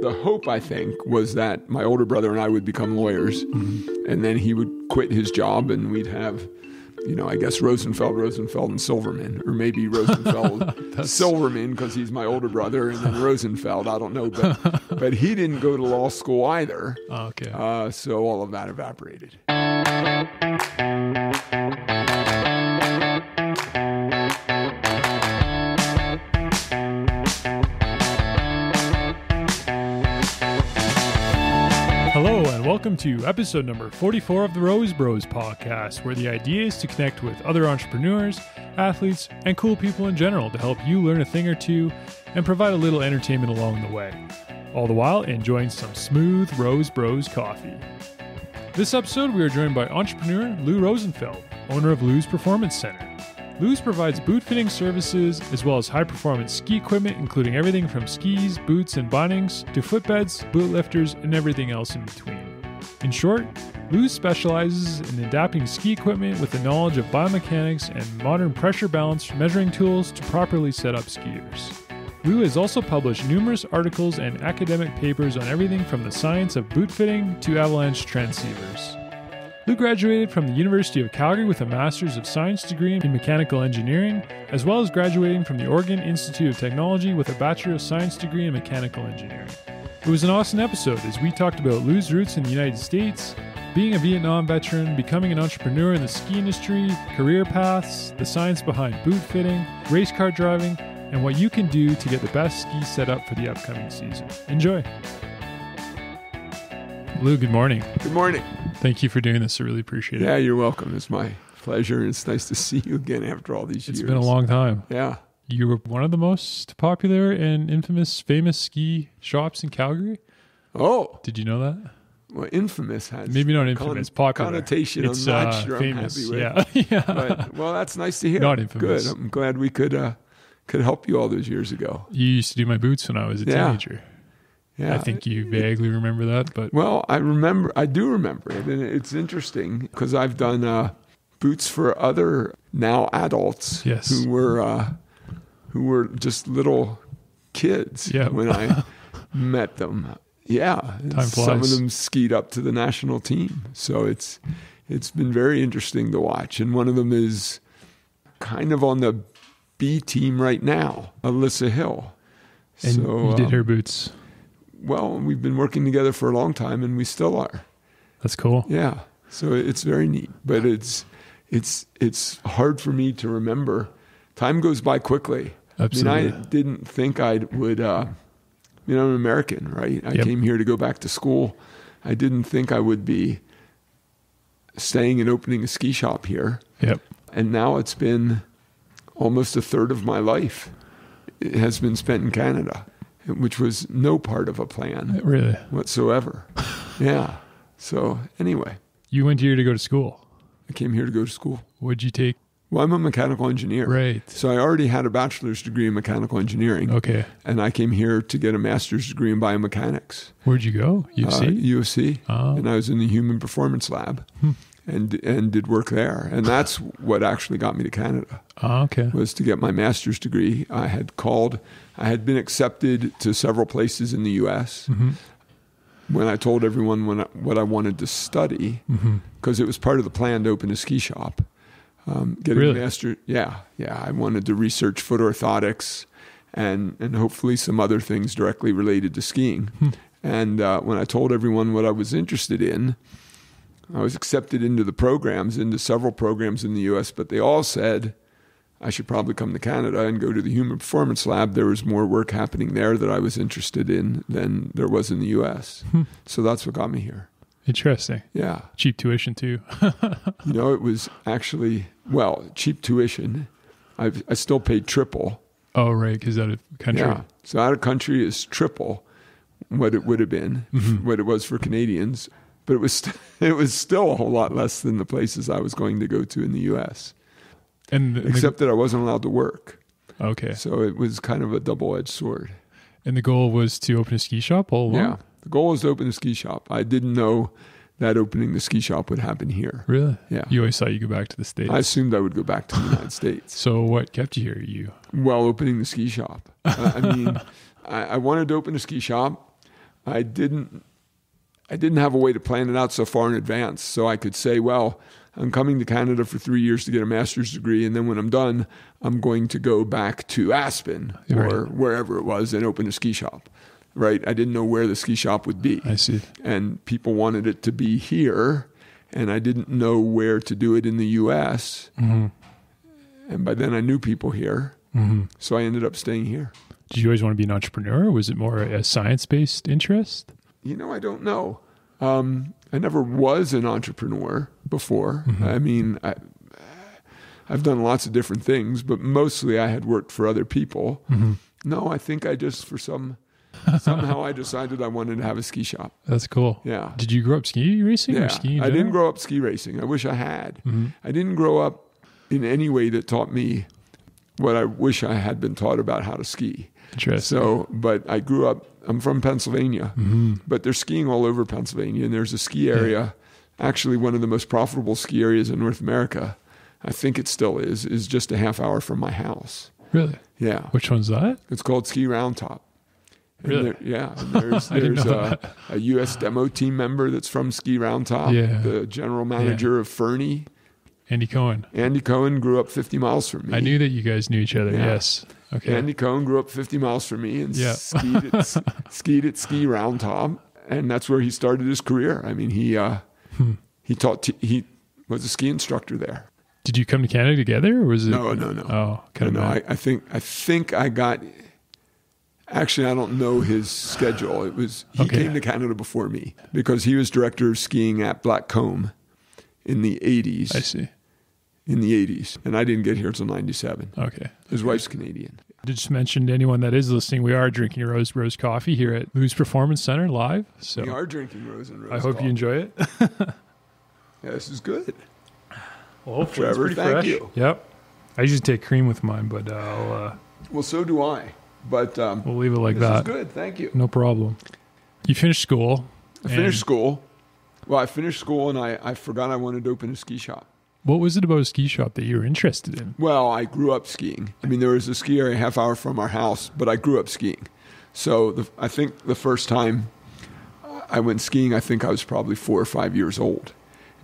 the hope, I think, was that my older brother and I would become lawyers, and then he would quit his job, and we'd have, you know, I guess Rosenfeld, Rosenfeld, and Silverman, or maybe Rosenfeld, Silverman, because he's my older brother, and then Rosenfeld. I don't know, but but he didn't go to law school either, okay. uh, so all of that evaporated. Welcome to episode number 44 of the Rose Bros podcast, where the idea is to connect with other entrepreneurs, athletes, and cool people in general to help you learn a thing or two and provide a little entertainment along the way. All the while enjoying some smooth Rose Bros coffee. This episode, we are joined by entrepreneur Lou Rosenfeld, owner of Lou's Performance Center. Lou's provides boot fitting services as well as high performance ski equipment, including everything from skis, boots, and bindings to footbeds, boot lifters, and everything else in between. In short, Lou's specializes in adapting ski equipment with the knowledge of biomechanics and modern pressure balance measuring tools to properly set up skiers. Lou has also published numerous articles and academic papers on everything from the science of boot fitting to avalanche transceivers. Lou graduated from the University of Calgary with a Master's of Science degree in Mechanical Engineering, as well as graduating from the Oregon Institute of Technology with a Bachelor of Science degree in Mechanical Engineering. It was an awesome episode as we talked about Lou's roots in the United States, being a Vietnam veteran, becoming an entrepreneur in the ski industry, career paths, the science behind boot fitting, race car driving, and what you can do to get the best ski set up for the upcoming season. Enjoy! Lou, good morning. Good morning. Thank you for doing this. I really appreciate it. Yeah, you're welcome. It's my pleasure. It's nice to see you again after all these It's years. It's been a long time. Yeah. You were one of the most popular and infamous, famous ski shops in Calgary. Oh, Did you know that? well, infamous has Maybe not infamous, popular. connotation. It's I'm not uh, sure famous. I'm happy with. yeah, yeah. But, well, that's nice to hear. Not infamous. Good. I'm glad we could uh, could help you all those years ago. you used to do my boots when I was a Yeah. teenager. Yeah. I think you vaguely remember that, but Well, I remember. I do remember it, and it's interesting because I've done uh, boots for other now adults Yes. who were uh, who were just little kids Yeah. when I met them. Yeah, some of them skied up to the national team, so it's it's been very interesting to watch. And one of them is kind of on the B team right now, Alyssa Hill. and so you did um, her boots. Well. We've been working together for a long time, and we still are. That's cool. Yeah. So it's very neat, but it's it's it's hard for me to remember. Time goes by quickly. I Absolutely. mean, I didn't think I would. Uh, you know, I'm an American, right? I Yep. came here to go back to school. I didn't think I would be staying and opening a ski shop here, Yep. and now it's been almost a third of my life. It has been spent in Canada, which was no part of a plan Really. whatsoever. yeah. So anyway, You went here to go to school. I came here to go to school. What'd you take? Well, I'm a mechanical engineer. Right. So I already had a bachelor's degree in mechanical engineering. Okay. And I came here to get a master's degree in biomechanics. Where'd you go? Uh, UC? U of C. Oh. And I was in the human performance lab Hmm. And and did work there. And that's what actually got me to Canada oh, okay. was to get my master's degree. I had called I had been accepted to several places in the US. hmm When I told everyone when I, what I wanted to study, because it was part of the plan to open a ski shop. Um, getting Really? a master, yeah, yeah. I wanted to research foot orthotics and and hopefully some other things directly related to skiing. Hmm. And uh, when I told everyone what I was interested in, I was accepted into the programs, into several programs in the U.S. But they all said I should probably come to Canada and go to the Human Performance Lab. There was more work happening there that I was interested in than there was in the U.S. Hmm. So that's what got me here. Interesting. Yeah. Cheap tuition too. You know, it was actually well cheap tuition. I I still paid triple. oh, right. Because out of country. Yeah, so out of country is triple what it would have been, Mhm. what it was for Canadians. But it was st- it was still a whole lot less than the places I was going to go to in the U.S. And the, Except that I wasn't allowed to work, okay. so it was kind of a double edged sword. And the goal was to open a ski shop all along. Yeah, the goal was to open a ski shop. I didn't know that opening the ski shop would happen here. Really? Yeah, You always thought you go back to the states. I assumed I would go back to the United States. so what kept you here? You. while opening the ski shop. Uh, I mean, I, I wanted to open a ski shop. I didn't I didn't have a way to plan it out so far in advance. So I could say, well, I'm coming to Canada for three years to get a master's degree, and then when I'm done, I'm going to go back to Aspen or wherever it was and open a ski shop. Right? I didn't know where the ski shop would be I see. and people wanted it to be here, and I didn't know where to do it in the U.S. Mm-hmm. And by then, I knew people here, Mm-hmm. so I ended up staying here. Did you always want to be an entrepreneur? Or was it more a science based interest? You know, I don't know. Um, I never was an entrepreneur before. I mean, I, I've done lots of different things, but mostly I had worked for other people. No, I think I just for some somehow I decided I wanted to have a ski shop. That's cool. Yeah. Did you grow up ski racing or Yeah, skiing? I didn't grow up ski racing. I wish I had. Mm-hmm. I didn't grow up in any way that taught me what I wish I had been taught about how to ski. Interesting. So, but I grew up. I'm from Pennsylvania, Mm-hmm. but there's skiing all over Pennsylvania, and there's a ski area, actually one of the most profitable ski areas in North America. I think it still is. Is just a half hour from my house. really? Yeah, Which one's that? it's called Ski Round Top. And Really? there- yeah. There's, there's a, a U.S. demo team member that's from Ski Round Top. Yeah. The general manager of Fernie, Andy Cohen. Andy Cohen, grew up 50 miles from me. I knew that you guys knew each other. Yeah. Yes. Okay. Andy Cohen grew up 50 miles from me and Yeah. skied, at, skied at Ski Round Top. And that's where he started his career. I mean, he, uh, Hmm. he taught, t- he was a ski instructor there. Did you come to Canada together, or was it? No, no, no. Oh, No, of. no, I, I think I think I got. Actually, I don't know his schedule. It was he Okay. came to Canada before me because he was director of skiing at Blackcomb in the '80s. I see. In the '80s, and I didn't get here until '97. Okay. His wife's Canadian. Just mention to anyone that is listening, we are drinking Rose Bros coffee here at Lou's Performance Center live. So We are drinking rose and rose. I hope coffee. you enjoy it. Yeah, this is good. Well, hopefully Trevor, it's pretty thank fresh. you. Yep. I usually take cream with mine, but uh, I'll uh, Well, so do I. But um, we'll leave it like this is that. good. Thank you. No problem. You finished school. I finished school. Well, I finished school, and I, I forgot I wanted to open a ski shop. What was it about a ski shop that you were interested in? Well, I grew up skiing. I mean, there was a ski area a half hour from our house, but I grew up skiing. So the, I think the first time I went skiing, I think I was probably four or five years old,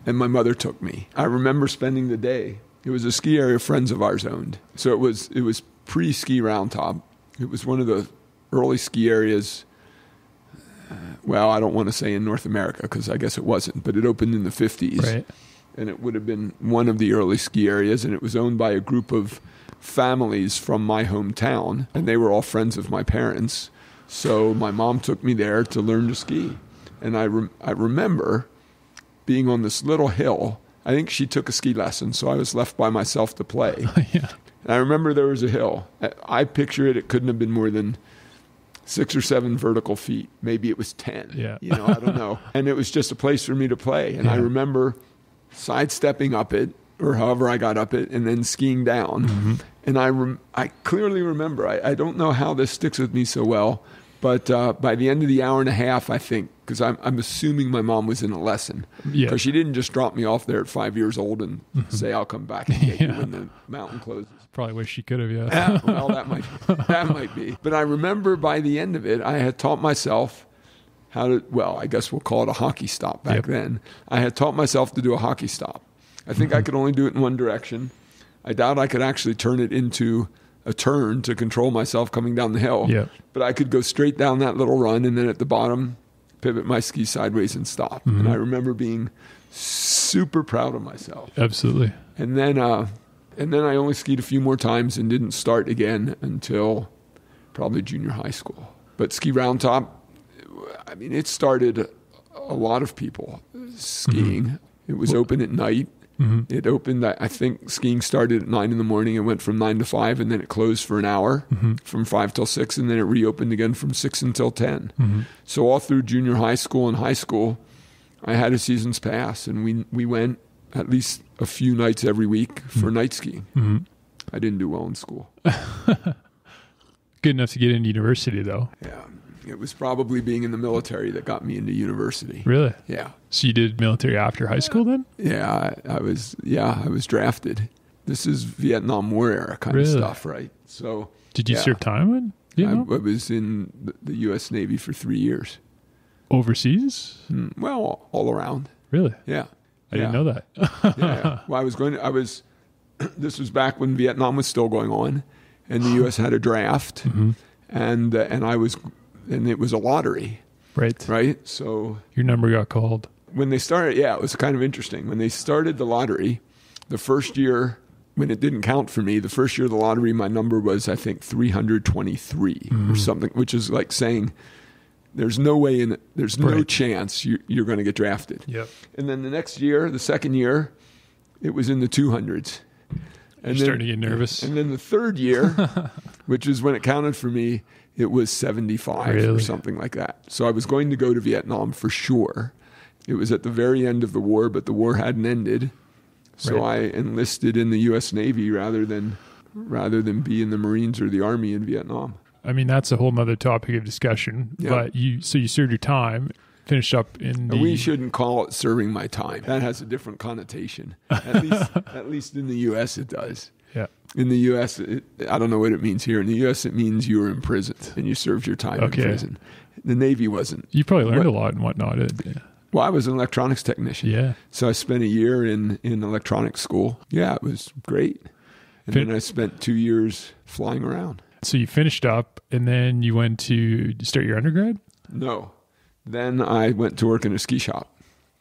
and my mother took me. I remember spending the day. It was a ski area friends of ours owned, so it was it was pre ski round top. It was one of the early ski areas. uh, Well, I don't want to say in North America because I guess it wasn't, but it opened in the fifties Right. And it would have been one of the early ski areas, and it was owned by a group of families from my hometown, and they were all friends of my parents. So my mom took me there to learn to ski, and I rem- I remember being on this little hill. I think she took a ski lesson, so I was left by myself to play. yeah. And I remember there was a hill. I- I picture it; it couldn't have been more than six or seven vertical feet. Maybe it was ten. Yeah. you know, I don't know. And it was just a place for me to play. And I remember sidestepping up it, or however I got up it, and then skiing down. Mm-hmm. And I rem- I clearly remember. I, I don't know how this sticks with me so well, but uh, by the end of the hour and a half, I think, because I'm, I'm assuming my mom was in a lesson, Yeah. Mm-hmm. because she didn't just drop me off there at five years old and say I'll come back and get you Yeah. when the mountain closes. Probably wish she could have. Yeah. Yeah, well, that might that might be. But I remember by the end of it, I had taught myself how to. Well, I guess we'll call it a hockey stop back Yep. then. I had taught myself to do a hockey stop. I think I could only do it in one direction. I doubt I could actually turn it into a turn to control myself coming down the hill. Yep. But I could go straight down that little run, and then at the bottom, pivot my ski sideways and stop. And I remember being super proud of myself. Absolutely. And then, uh, and then I only skied a few more times and didn't start again until probably junior high school. But ski round top, I mean, it started a lot of people skiing. Mm-hmm. It was open at night. Mm-hmm. It opened. I think skiing started at nine in the morning. It went from nine to five, and then it closed for an hour mm-hmm. from five till six, and then it reopened again from six until 10 So all through junior high school and high school, I had a season's pass, and we we went at least a few nights every week for night skiing. I didn't do well in school. Good enough to get into university, though. Yeah, it was probably being in the military that got me into university. Really? Yeah, So you did military after high school, then? yeah, I, I was yeah I was drafted. This is Vietnam War era kind Really? of stuff, right? So Did you Yeah. serve time in? You I, know? I was in the- the U.S. Navy for three years. Overseas? Mm, Well, all around. Really? Yeah. I yeah. didn't know that. yeah. Well, I was going. To, I was. This was back when Vietnam was still going on, and the U.S. had a draft, and uh, and I was, and it was a lottery, right. right? So Your number got called. when they started, yeah, it was kind of interesting. When they started the lottery, the first year when it didn't count for me, the first year of the lottery, my number was I think 323 or mm-hmm. something, which is like saying there's no way in there's no chance you, you're going to get drafted. Yep. And then the next year, the second year, it was in the 200s. And You're starting to get nervous. And then the third year, which is when it counted for me, it was 75 or something like that. So I was going to go to Vietnam for sure. It was at the very end of the war, but the war hadn't ended. So Right. I enlisted in the U.S. Navy rather than rather than be in the Marines or the Army in Vietnam. I mean, that's a whole nother topic of discussion. Yeah. But you, so you served your time, finished up in the. We shouldn't call it serving my time. That has a different connotation. At least, at least in the U.S. it does. In the U.S., it, I don't know what it means here. In the U.S., it means you were imprisoned and you served your time Okay. in prison. The Navy wasn't. You probably learned What- a lot and whatnot. It- yeah. Well, I was an electronics technician. Yeah. So I spent a year in, in electronics school. Yeah, it was great. And Fin- then I spent two years flying around. So you finished up and then you went to start your undergrad? No. Then I went to work in a ski shop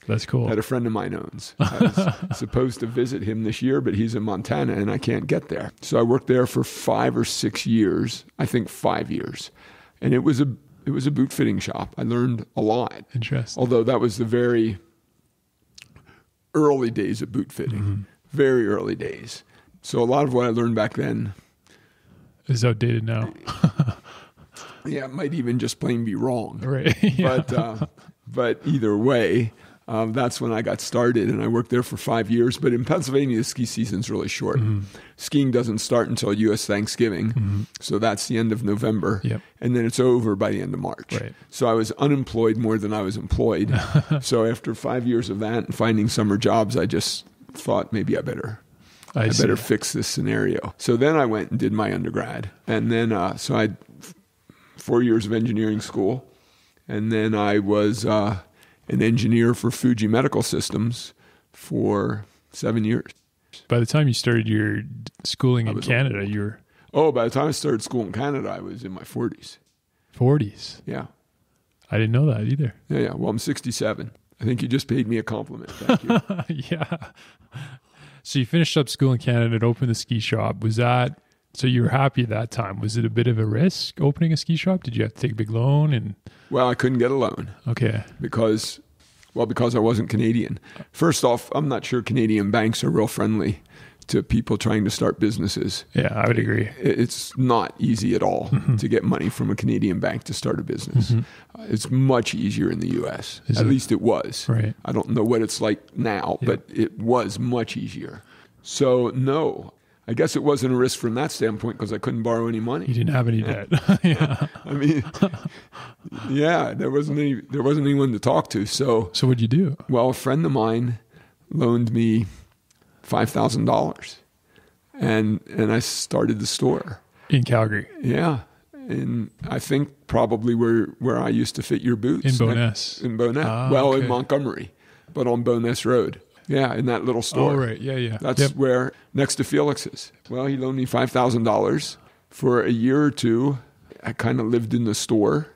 That's cool. that a friend of mine owns. I was supposed to visit him this year, but he's in Montana and I can't get there. So I worked there for five or six years. I think five years. And it was a it was a boot fitting shop. I learned a lot. Interesting. Although that was the very early days of boot fitting. Very early days. So a lot of what I learned back then, is outdated now. yeah, might even just plain be wrong. right. yeah. but uh, but either way, um, that's when I got started, and I worked there for five years. But in Pennsylvania, the ski season's really short. Skiing doesn't start until U.S. Thanksgiving, so that's the end of November, Yep. and then it's over by the end of March. Right. So I was unemployed more than I was employed. so after five years of that and finding summer jobs, I just thought maybe I better I, I, better fix this scenario. So then I went and did my undergrad, and then uh, so I had f- four years of engineering school, and then I was uh, an engineer for Fuji Medical Systems for seven years. By the time you started your schooling in Canada, you were Oh, by the time I started school in Canada, I was in my forties. 40s. Yeah, I didn't know that either. yeah, yeah. Well, I'm 67. I think you just paid me a compliment. Thank you. yeah. So you finished up school in Canada and opened the ski shop. Was that so you were happy at that time? Was it a bit of a risk opening a ski shop? Did you have to take a big loan and well, I couldn't get a loan. okay. because well because I wasn't Canadian. First off, I'm not sure Canadian banks are real friendly to people trying to start businesses. Yeah, I would agree. It's not easy at all Mm-hmm. to get money from a Canadian bank to start a business. Uh, It's much easier in the US. Is at it? least it was. Right. I don't know what it's like now, Yeah. but it was much easier. So no, I guess it wasn't a risk from that standpoint because I couldn't borrow any money. You didn't have any debt. yeah. I mean, yeah, there wasn't any, there wasn't anyone to talk to. So So what'd you do? well, a friend of mine loaned me five thousand dollars, and and I started the store. In Calgary. Yeah, and I think probably where where I used to fit your boots In Bowness. In Bowness. Ah, well, okay. in Montgomery, but on Bowness Road. Yeah, in that little store. Oh right. Yeah, yeah. That's Yep. where next to Felix's. Well, he loaned me five thousand dollars for a year or two. I kind of lived in the store.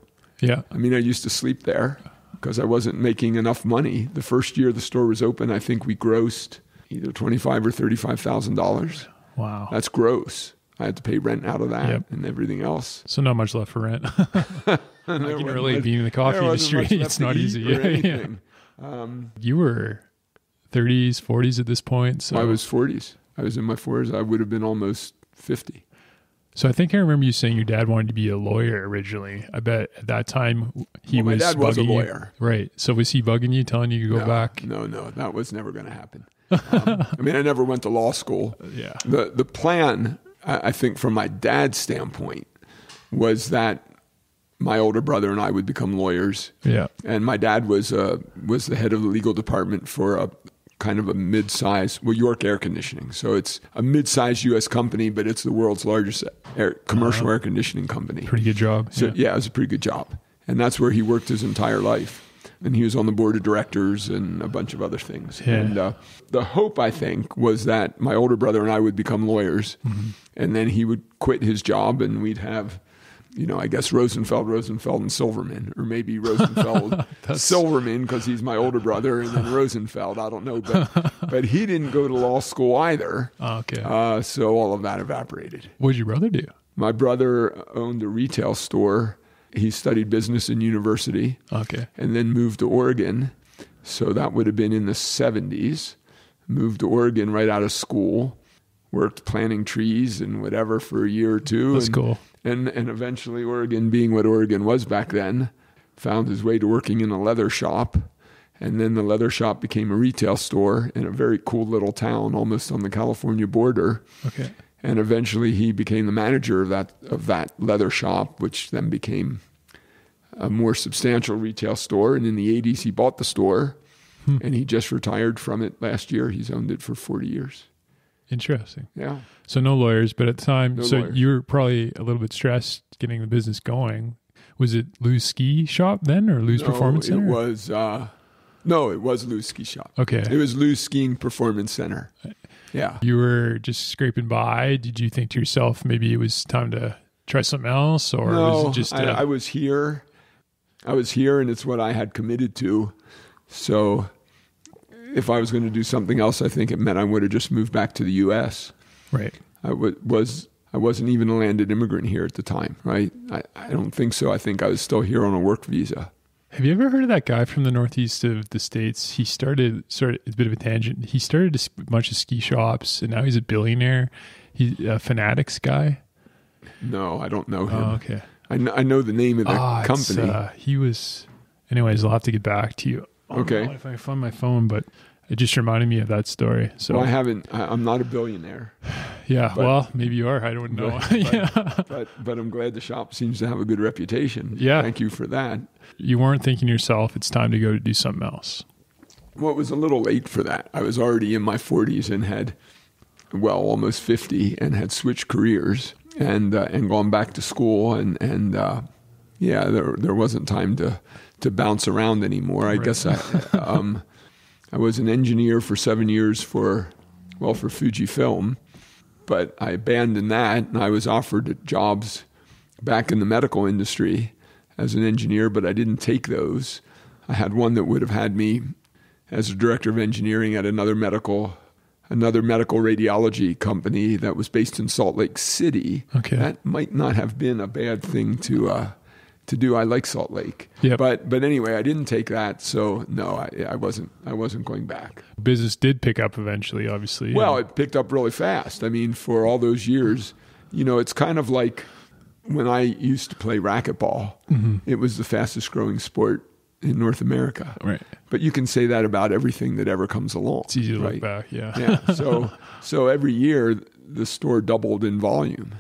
Yeah. I mean, I used to sleep there because I wasn't making enough money. The first year the store was open, I think we grossed either twenty-five or thirty-five thousand dollars. Wow. That's gross. I had to pay rent out of that Yep. and everything else. so not much left for rent. I can relate being in the coffee industry. It's not easy. Yeah, yeah. Um, You were 30s, 40s at this point. So I was forties. I was in my forties. I would have been almost fifty. So I think I remember you saying your dad wanted to be a lawyer originally. I bet at that time he Well, my was dad was a bugging you. lawyer. Right. So was he bugging you, telling you to go no, back? No, no, that was never going to happen. Um, I mean, I never went to law school. Yeah. The the plan, I, I think, from my dad's standpoint, was that my older brother and I would become lawyers. Yeah. And my dad was uh, was the head of the legal department for a kind of a mid-size, well, York Air Conditioning. So it's a mid-sized U.S. company, but it's the world's largest air, commercial air conditioning company. Pretty good job. So yeah. yeah. it was a pretty good job. and that's where he worked his entire life. And he was on the board of directors and a bunch of other things. Yeah. And uh, the hope, I think, was that my older brother and I would become lawyers, and then he would quit his job, and we'd have, you know, I guess Rosenfeld, Rosenfeld, and Silverman, or maybe Rosenfeld, Silverman, because he's my older brother, and then Rosenfeld. I don't know, but but he didn't go to law school either, Oh, okay. uh, so all of that evaporated. what did your brother do? My brother owned a retail store. He studied business in university Okay. and then moved to Oregon. So that would have been in the 70s. Moved to Oregon right out of school. Worked planting trees and whatever for a year or two. That's and, cool. And, and eventually, Oregon, being what Oregon was back then, found his way to working in a leather shop. And then the leather shop became a retail store in a very cool little town, almost on the California border Okay. and eventually he became the manager of that of that leather shop, which then became a more substantial retail store. And in the '80s, he bought the store, hmm. and he just retired from it last year. He's owned it for 40 years. Interesting. Yeah, So no lawyers, but at the time, No so lawyers. you were probably a little bit stressed getting the business going. Was it Lou's Ski Shop then, or Lou's no, Performance it Center? was uh, no, it was Lou's Ski Shop. Okay. It was Lou's Skiing Performance Center. Yeah. you were just scraping by. Did you think to yourself maybe it was time to try something else, or no, was it just? I, uh, I was here. I was here, and it's what I had committed to. So, if I was going to do something else, I think it meant I would have just moved back to the U.S. right. I w- was I wasn't even a landed immigrant here at the time, right? I, I don't think so. I think I was still here on a work visa. Have you ever heard of that guy from the northeast of the states? He started sort of a bit of a tangent. He started a bunch of ski shops, and now he's a billionaire. He's a Fanatics guy. No, I don't know him. Oh, okay. I, kn- I know the name of the Ah, it's, company. uh, he was. Anyways, I'll have to get back to you. Okay. if I find my phone, but it just reminded me of that story. So well, I haven't. I, I'm not a billionaire, yeah, but- well, maybe you are. I don't know. but- but- yeah. but but I'm glad the shop seems to have a good reputation. Yeah. thank you for that. You weren't thinking to yourself, it's time to go to do something else. Well, it was a little late for that. I was already in my 40s and had, well, almost 50, and had switched careers and uh, and gone back to school. And and uh, yeah, there there wasn't time to to bounce around anymore. I Right. guess I um, I was an engineer for seven years for well for Fujifilm, but I abandoned that and I was offered jobs back in the medical industry as an engineer, but I didn't take those. I had one that would have had me as a director of engineering at another medical another medical radiology company that was based in Salt Lake City. Okay. That might not have been a bad thing to uh, to do. I like Salt Lake. Yep. But but anyway, I didn't take that, so no, I, I wasn't I wasn't going back. Business did pick up eventually, obviously. Well, and- it picked up really fast. I mean, for all those years, you know, it's kind of like when I used to play racquetball. Mm-hmm. It was the fastest growing sport in North America. right. But you can say that about everything that ever comes along. It's easy to right? look back. Yeah. yeah. So so every year the store doubled in volume.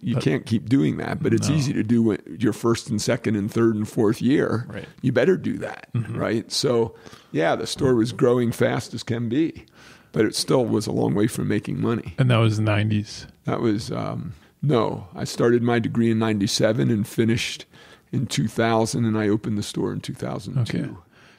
You But- can't keep doing that, but it's No. easy to do when your first and second and third and fourth year. Right. You better do that, right? So, yeah, the store was growing fast as can be, but it still was a long way from making money. and that was the 90s. That was um, no. I started my degree in '97 and finished in 2000, and I opened the store in 2002. Okay.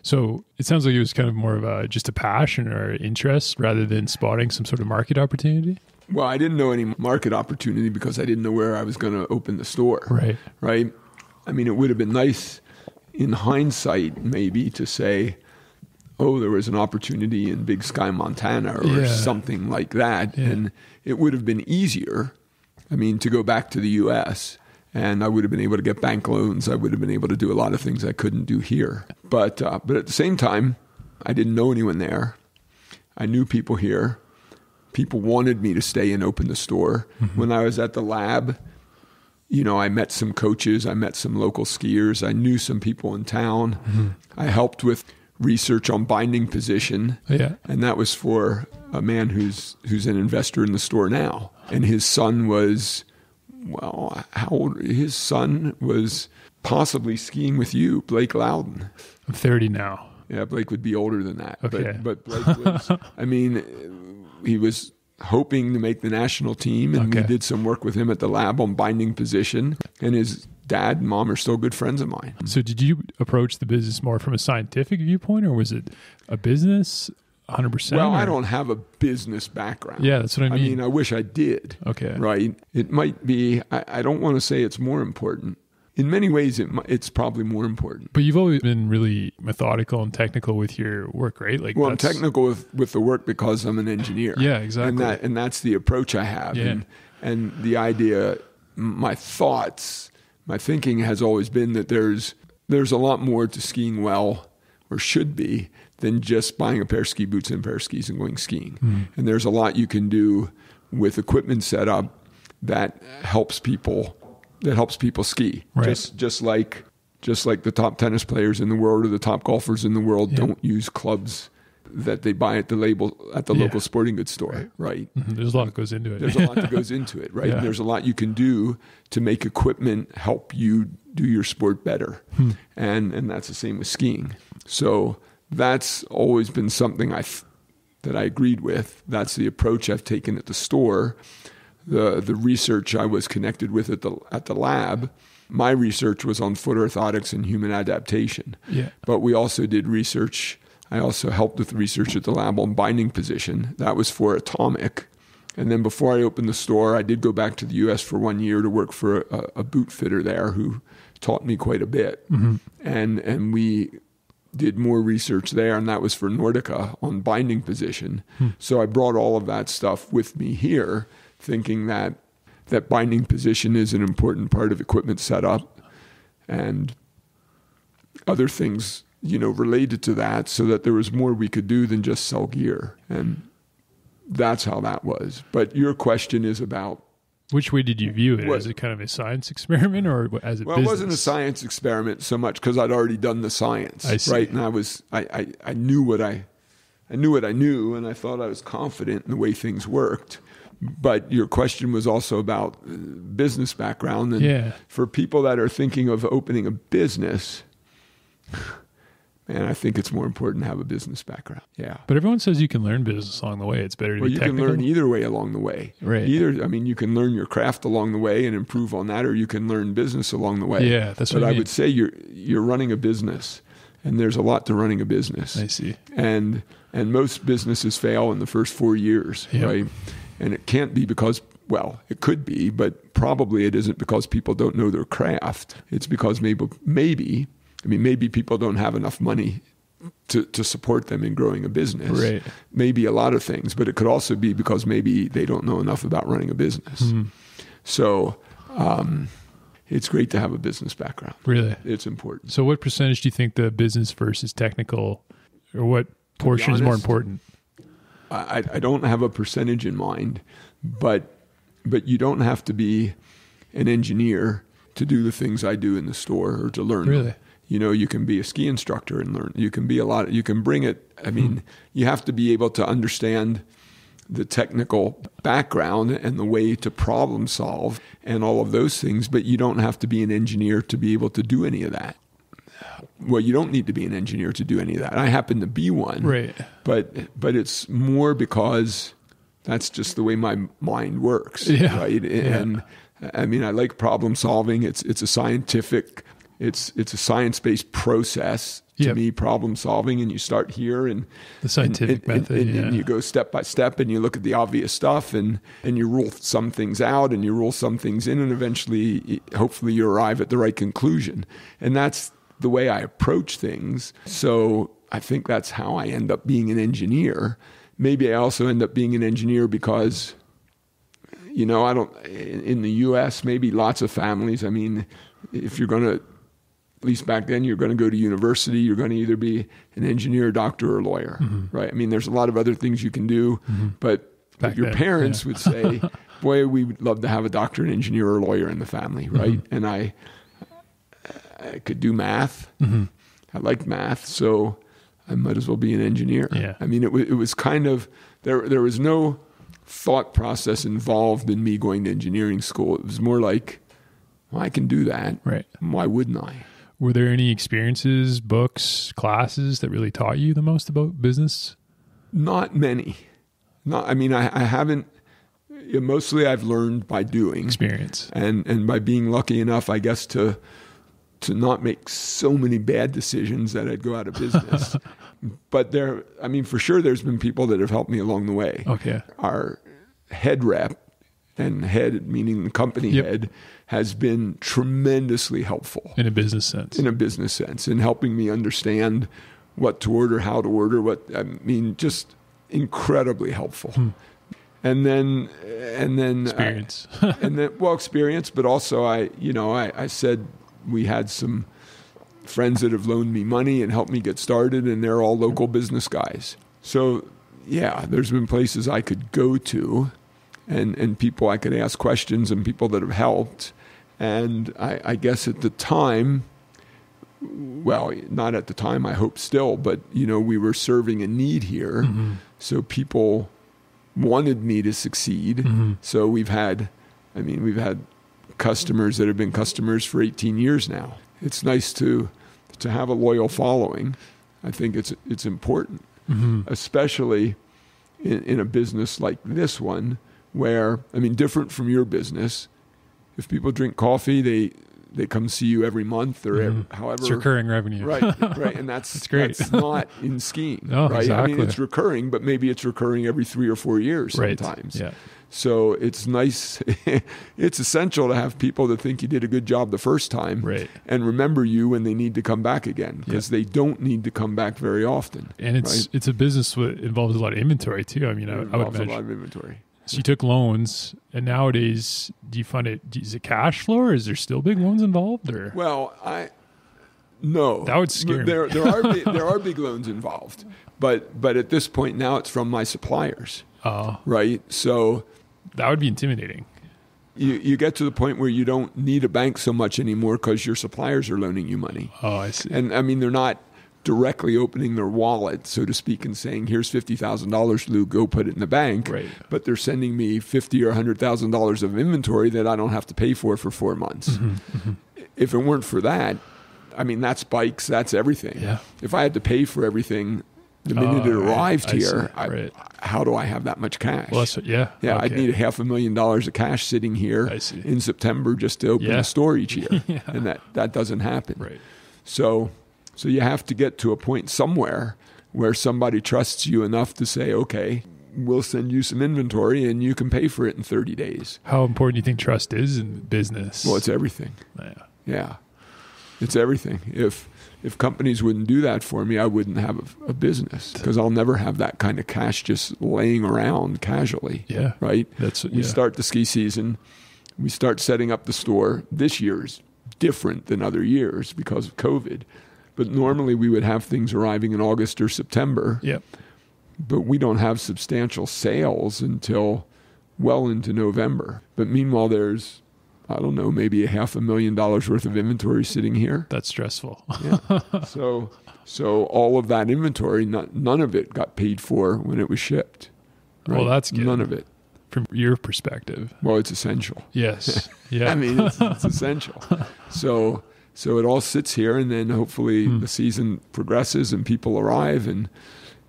So it sounds like it was kind of more of a just a passion or interest rather than spotting some sort of market opportunity. Well, I didn't know any market opportunity because I didn't know where I was going to open the store. Right. right? I mean, it would have been nice in hindsight, maybe, to say, oh, there was an opportunity in Big Sky, Montana, or Yeah. something like that. Yeah. And it would have been easier, I mean, to go back to the U.S. And I would have been able to get bank loans. I would have been able to do a lot of things I couldn't do here. But, uh, but at the same time, I didn't know anyone there. I knew people here. People wanted me to stay and open the store. Mm-hmm. When I was at the lab, you know, I met some coaches, I met some local skiers, I knew some people in town. Mm-hmm. I helped with research on binding position, Yeah. and that was for a man who's who's an investor in the store now. And his son was well, how old? His son was possibly skiing with you, Blake Loudon. I'm 30 now. Yeah, Blake would be older than that. Okay. But, but Blake was, I mean, he was hoping to make the national team, and we did some work with him at the lab on binding position. And his dad and mom are still good friends of mine. So, did you approach the business more from a scientific viewpoint, or was it a business? 100. percent Well, I don't have a business background. Yeah, that's what I mean. I mean. mean, I wish I did. Okay. Right. It might be. I, I don't want to say it's more important. In many ways, it, it's probably more important. But you've always been really methodical and technical with your work, right? Like, Well, I'm technical with, with the work because I'm an engineer. Yeah, exactly. And that and that's the approach I have. Yeah. And and the idea, my thoughts, my thinking has always been that there's there's a lot more to skiing well, or should be, than just buying a pair of ski boots and a pair of skis and going skiing. Hmm. And there's a lot you can do with equipment setup that helps people that helps people ski. Right. Just just like just like the top tennis players in the world or the top golfers in the world Yeah. don't use clubs that they buy at the label at the Yeah. local sporting goods store, right? Mhm, There's a lot that goes into it. There's a lot that goes into it, right? Yeah. There's a lot you can do to make equipment help you do your sport better, Hmm. and and that's the same with skiing. So that's always been something I th- that I agreed with. That's the approach I've taken at the store. The the research I was connected with at the at the lab. My research was on foot orthotics and human adaptation. Yeah. But we also did research. I also helped with research at the lab on binding position. That was for Atomic. And then before I opened the store, I did go back to the U.S. for one year to work for a, a boot fitter there who taught me quite a bit. Mm-hmm. And and we did more research there, and that was for Nordica on binding position. Hmm. So I brought all of that stuff with me here, thinking that that binding position is an important part of equipment setup, and other things you know related to that, so that there was more we could do than just sell gear, and that's how that was. But your question is about Which way did you view it? What- As a kind of a science experiment or as a Well, business? it wasn't a science experiment so much because I'd already done the science, right? And I was, I, I, I knew what I, I knew what I knew, and I thought I was confident in the way things worked. But your question was also about uh, business background, and Yeah. for people that are thinking of opening a business, man, I think it's more important to have a business background. Yeah. But everyone says you can learn business along the way. It's better to Well, be you technical. can learn either way along the way. Right. Either, I mean, you can learn your craft along the way and improve on that, or you can learn business along the way. Yeah, that's But what I I mean. would say you're you're running a business, and there's a lot to running a business. I see. And and most businesses fail in the first four years, Yep. right? And it can't be because well, it could be, but probably it isn't because people don't know their craft. It's because maybe maybe I mean maybe people don't have enough money to, to support them in growing a business. Right. Maybe a lot of things, but it could also be because maybe they don't know enough about running a business. Mm-hmm. So um, it's great to have a business background. Really? It's important. So, what percentage do you think the business versus technical, or what portion is more important? I, I don't have a percentage in mind, but but you don't have to be an engineer to do the things I do in the store or to learn. them. Really? You know, you can be a ski instructor and learn. You can be a lot. You can bring it. I mean, hmm. you have to be able to understand the technical background and the way to problem solve and all of those things, but you don't have to be an engineer to be able to do any of that. Well, you don't need to be an engineer to do any of that. I happen to be one Right. but but it's more because that's just the way my mind works Yeah. right and i mean i like problem solving it's it's a scientific it's it's a science-based process to Yep. me problem solving and you start here and The scientific and, and- method, and- and yeah. you go step by step and you look at the obvious stuff and and you rule some things out and you rule some things in and eventually hopefully you arrive at the right conclusion and that's the way I approach things so I think that's how I end up being an engineer maybe I also end up being an engineer because you know I don't in the US maybe lots of families I mean if you're going to at least back then, you're going to go to university. You're going to either be an engineer, doctor, or lawyer, mm-hmm. right? I mean, there's a lot of other things you can do, but, but Back your then, parents yeah. would say, "Boy, we would love to have a doctor, an engineer, or a lawyer in the family, mm-hmm. right?" And I, I could do math. Mm-hmm. I liked math, so I might as well be an engineer. Yeah. I mean, it was it was kind of there. There was no thought process involved in me going to engineering school. It was more like, well, I can do that. Right. Why wouldn't I? Were there any experiences, books, classes that really taught you the most about business? Not many. Not. I mean, I, I haven't. Mostly I've learned by doing Experience. and and by being lucky enough, I guess to to not make so many bad decisions that I'd go out of business. but there, I mean, for sure, there's been people that have helped me along the way. Okay. Our head rep and head meaning the company Yep. head has been tremendously helpful In a business sense. in a business sense in helping me understand what to order, how to order, what I mean, just incredibly helpful. Hmm. And then, and then, Experience. and then, well, experience, but also I, you know, I, I said we had some friends that have loaned me money and helped me get started, and they're all local business guys. So, yeah, there's been places I could go to, and and people I could ask questions, and people that have helped. And I, I guess at the time, well, not at the time, I hope still, but you know, we were serving a need here, Mm-hmm. so people wanted me to succeed. Mm-hmm. So we've had, I mean, we've had customers that have been customers for 18 years now. It's nice to to have a loyal following. I think it's it's important, Mm-hmm. especially in, in a business like this one, where I mean, different from your business. If people drink coffee, they they come see you every month or ev- however. It's recurring revenue. Right, right, and that's That's great. That's not in skiing, No, right? I mean, exactly. it's recurring, but maybe it's recurring every three or four years Right. sometimes. Yeah. So it's nice. it's essential to have people that think you did a good job the first time, Right. and remember you when they need to come back again because they don't need to come back very often. And it's right? it's a business that involves a lot of inventory too. I mean, I, I would involves a lot of inventory. So you took loans, and nowadays, do you fund it? Is it cash flow, or is there still big loans involved? Or Well, I no. That would scare me. there, There are big, there are big loans involved, but but at this point now it's from my suppliers, uh, right? So that would be intimidating. you you get to the point where you don't need a bank so much anymore because your suppliers are loaning you money, Oh, I see. and I mean they're not directly opening their wallet, so to speak, and saying, "Here's fifty thousand dollars, Lou, go put it in the bank." Right. But they're sending me fifty or hundred thousand dollars of inventory that I don't have to pay for for four months. Mm-hmm, If it weren't for that, I mean, that's bikes, that's everything. Yeah. If I had to pay for everything the minute Oh, it arrived I see. here, I, Right. how do I have that much cash? Well, yeah. Yeah, I'd need a half a million dollars of cash sitting here in September just to open Yeah. a store each year, Yeah. and that that doesn't happen. right. So, so you have to get to a point somewhere where somebody trusts you enough to say, "Okay, we'll send you some inventory, and you can pay for it in 30 days." How important do you think trust is in business? Well, it's everything. yeah. Yeah, it's everything. If if companies wouldn't do that for me, I wouldn't have a, a business because I'll never have that kind of cash just laying around casually. Yeah. Right. That's we yeah. start the ski season. We start setting up the store. This year's different than other years because of COVID. But normally we would have things arriving in August or September, Yep. but we don't have substantial sales until well into November. But meanwhile, there's, I don't know, maybe a half a million dollars worth of inventory sitting here. That's stressful. Yeah. so, so all of that inventory, not, none of it got paid for when it was shipped. Well, that's good. None of it. From your perspective. Well, it's essential. Yes. Yeah. I mean, it's, it's essential. So, so it all sits here, and then hopefully Hmm. the season progresses and people arrive, and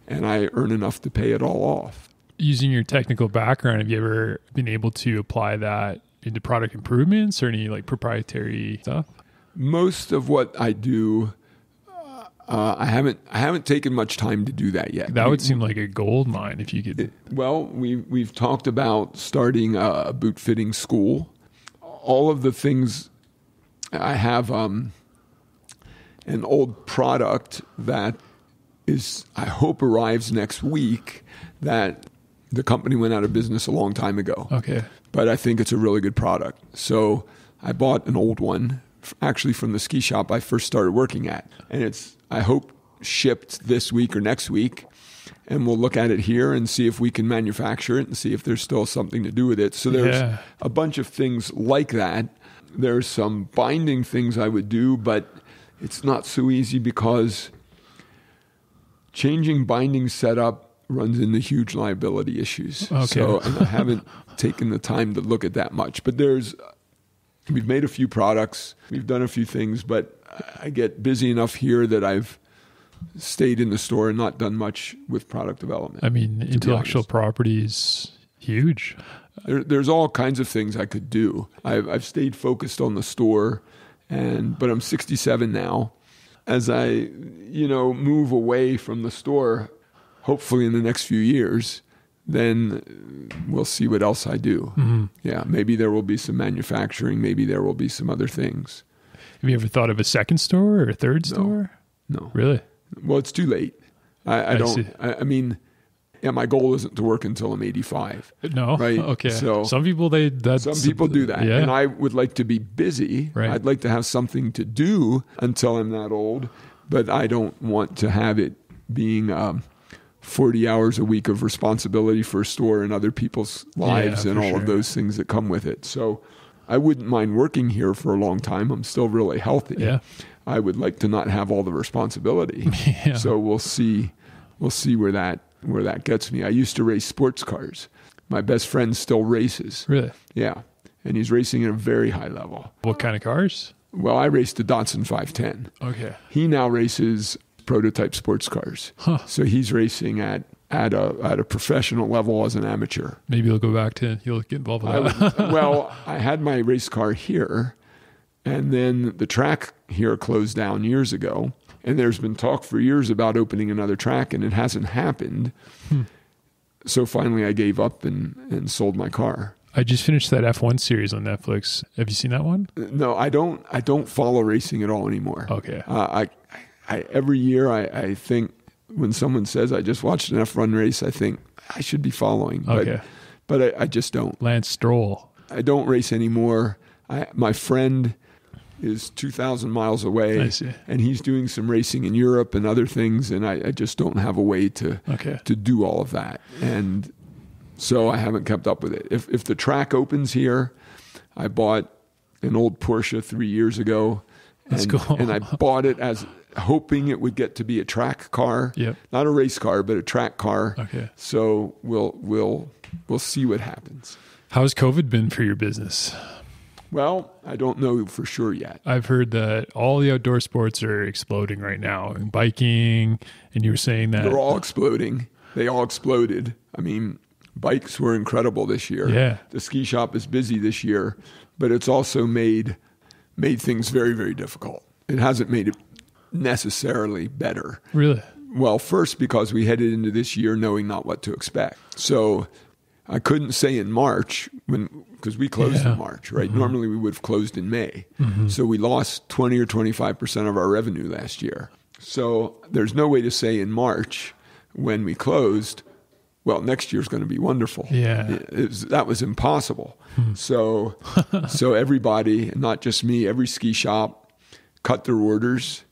and I earn enough to pay it all off. using your technical background, have you ever been able to apply that into product improvements or any like proprietary stuff? Most of what I do, uh, I haven't I haven't taken much time to do that yet. That would seem like a gold mine if you could. Well, we we've talked about starting a boot fitting school. All of the things I have um, an old product that is I hope arrives next week that the company went out of business a long time ago. Okay. But I think it's a really good product. So I bought an old one actually from the ski shop I first started working at and it's I hope shipped this week or next week and we'll look at it here and see if we can manufacture it and see if there's still something to do with it. So there's Yeah. a bunch of things like that. There's some binding things I would do, but it's not so easy because changing binding setup runs into huge liability issues. Okay. So and I haven't taken the time to look at that much. But there's we've made a few products, we've done a few things, but I get busy enough here that I've stayed in the store and not done much with product development. I mean, intellectual property is Huge. There, there's all kinds of things I could do. I've, I've stayed focused on the store, and but I'm 67 now. As I, you know, move away from the store, hopefully in the next few years, then we'll see what else I do. Mm-hmm. Yeah, maybe there will be some manufacturing. Maybe there will be some other things. Have you ever thought of a second store or a third store? No, Really? well, it's too late. I, I, don't. I, I mean, yeah, my goal isn't to work until I'm 85. No. Right, Okay. so- some people they that's Some people do that. Yeah. And I would like to be busy. Right. I'd like to have something to do until I'm that old, but I don't want to have it being um, 40 hours a week of responsibility for a store and other people's lives Yeah, and all of those things that come with it. So I wouldn't mind working here for a long time. I'm still really healthy. Yeah. I would like to not have all the responsibility. Yeah. So we'll see we'll see where that where that gets me. I used to race sports cars. My best friend still races. Really? Yeah. And he's racing at a very high level. What kind of cars? Well, I raced a Datsun 510. Okay. He now races prototype sports cars. Huh. So he's racing at at a at a professional level as an amateur. Maybe you'll go back to you'll get involved with that. would- well, I had my race car here, and then the track here closed down years ago. And there's been talk for years about opening another track, and it hasn't happened. So finally, I gave up and, and sold my car. I just finished that F1 series on Netflix. Have you seen that one? No, I don't. I don't follow racing at all anymore. Okay. Uh, I, I every year I, I think when someone says I just watched an F1 race, I think I should be following. But, Okay. But I, I just don't. Lance Stroll. I don't race anymore. I, my friend is 2,000 miles away. I see. And he's doing some racing in Europe and other things, and I, I just don't have a way to Okay. to do all of that. And so I haven't kept up with it. If if the track opens here, I bought an old Porsche three years ago. That's cool. And I bought it as hoping it would get to be a track car. Yep. Not a race car, but a track car. Okay. So we'll we'll we'll see what happens. How's COVID been for your business? Well, I don't know for sure yet. I've heard that all the outdoor sports are exploding right now. and Biking, and you were saying that They're all exploding. They all exploded. I mean, bikes were incredible this year. Yeah. The ski shop is busy this year, but it's also made made things very very difficult. It hasn't made it necessarily better. really Well, first because we headed into this year knowing not what to expect. So I couldn't say in March when because we closed Yeah. Mm-hmm. in March, right? Normally we would have closed in May. So we lost 20 or 25% of our revenue last year. So there's no way to say in March when we closed, well, next year's going to be wonderful. Yeah. Was- that was impossible. so so everybody, not just me, every ski shop cut their orders,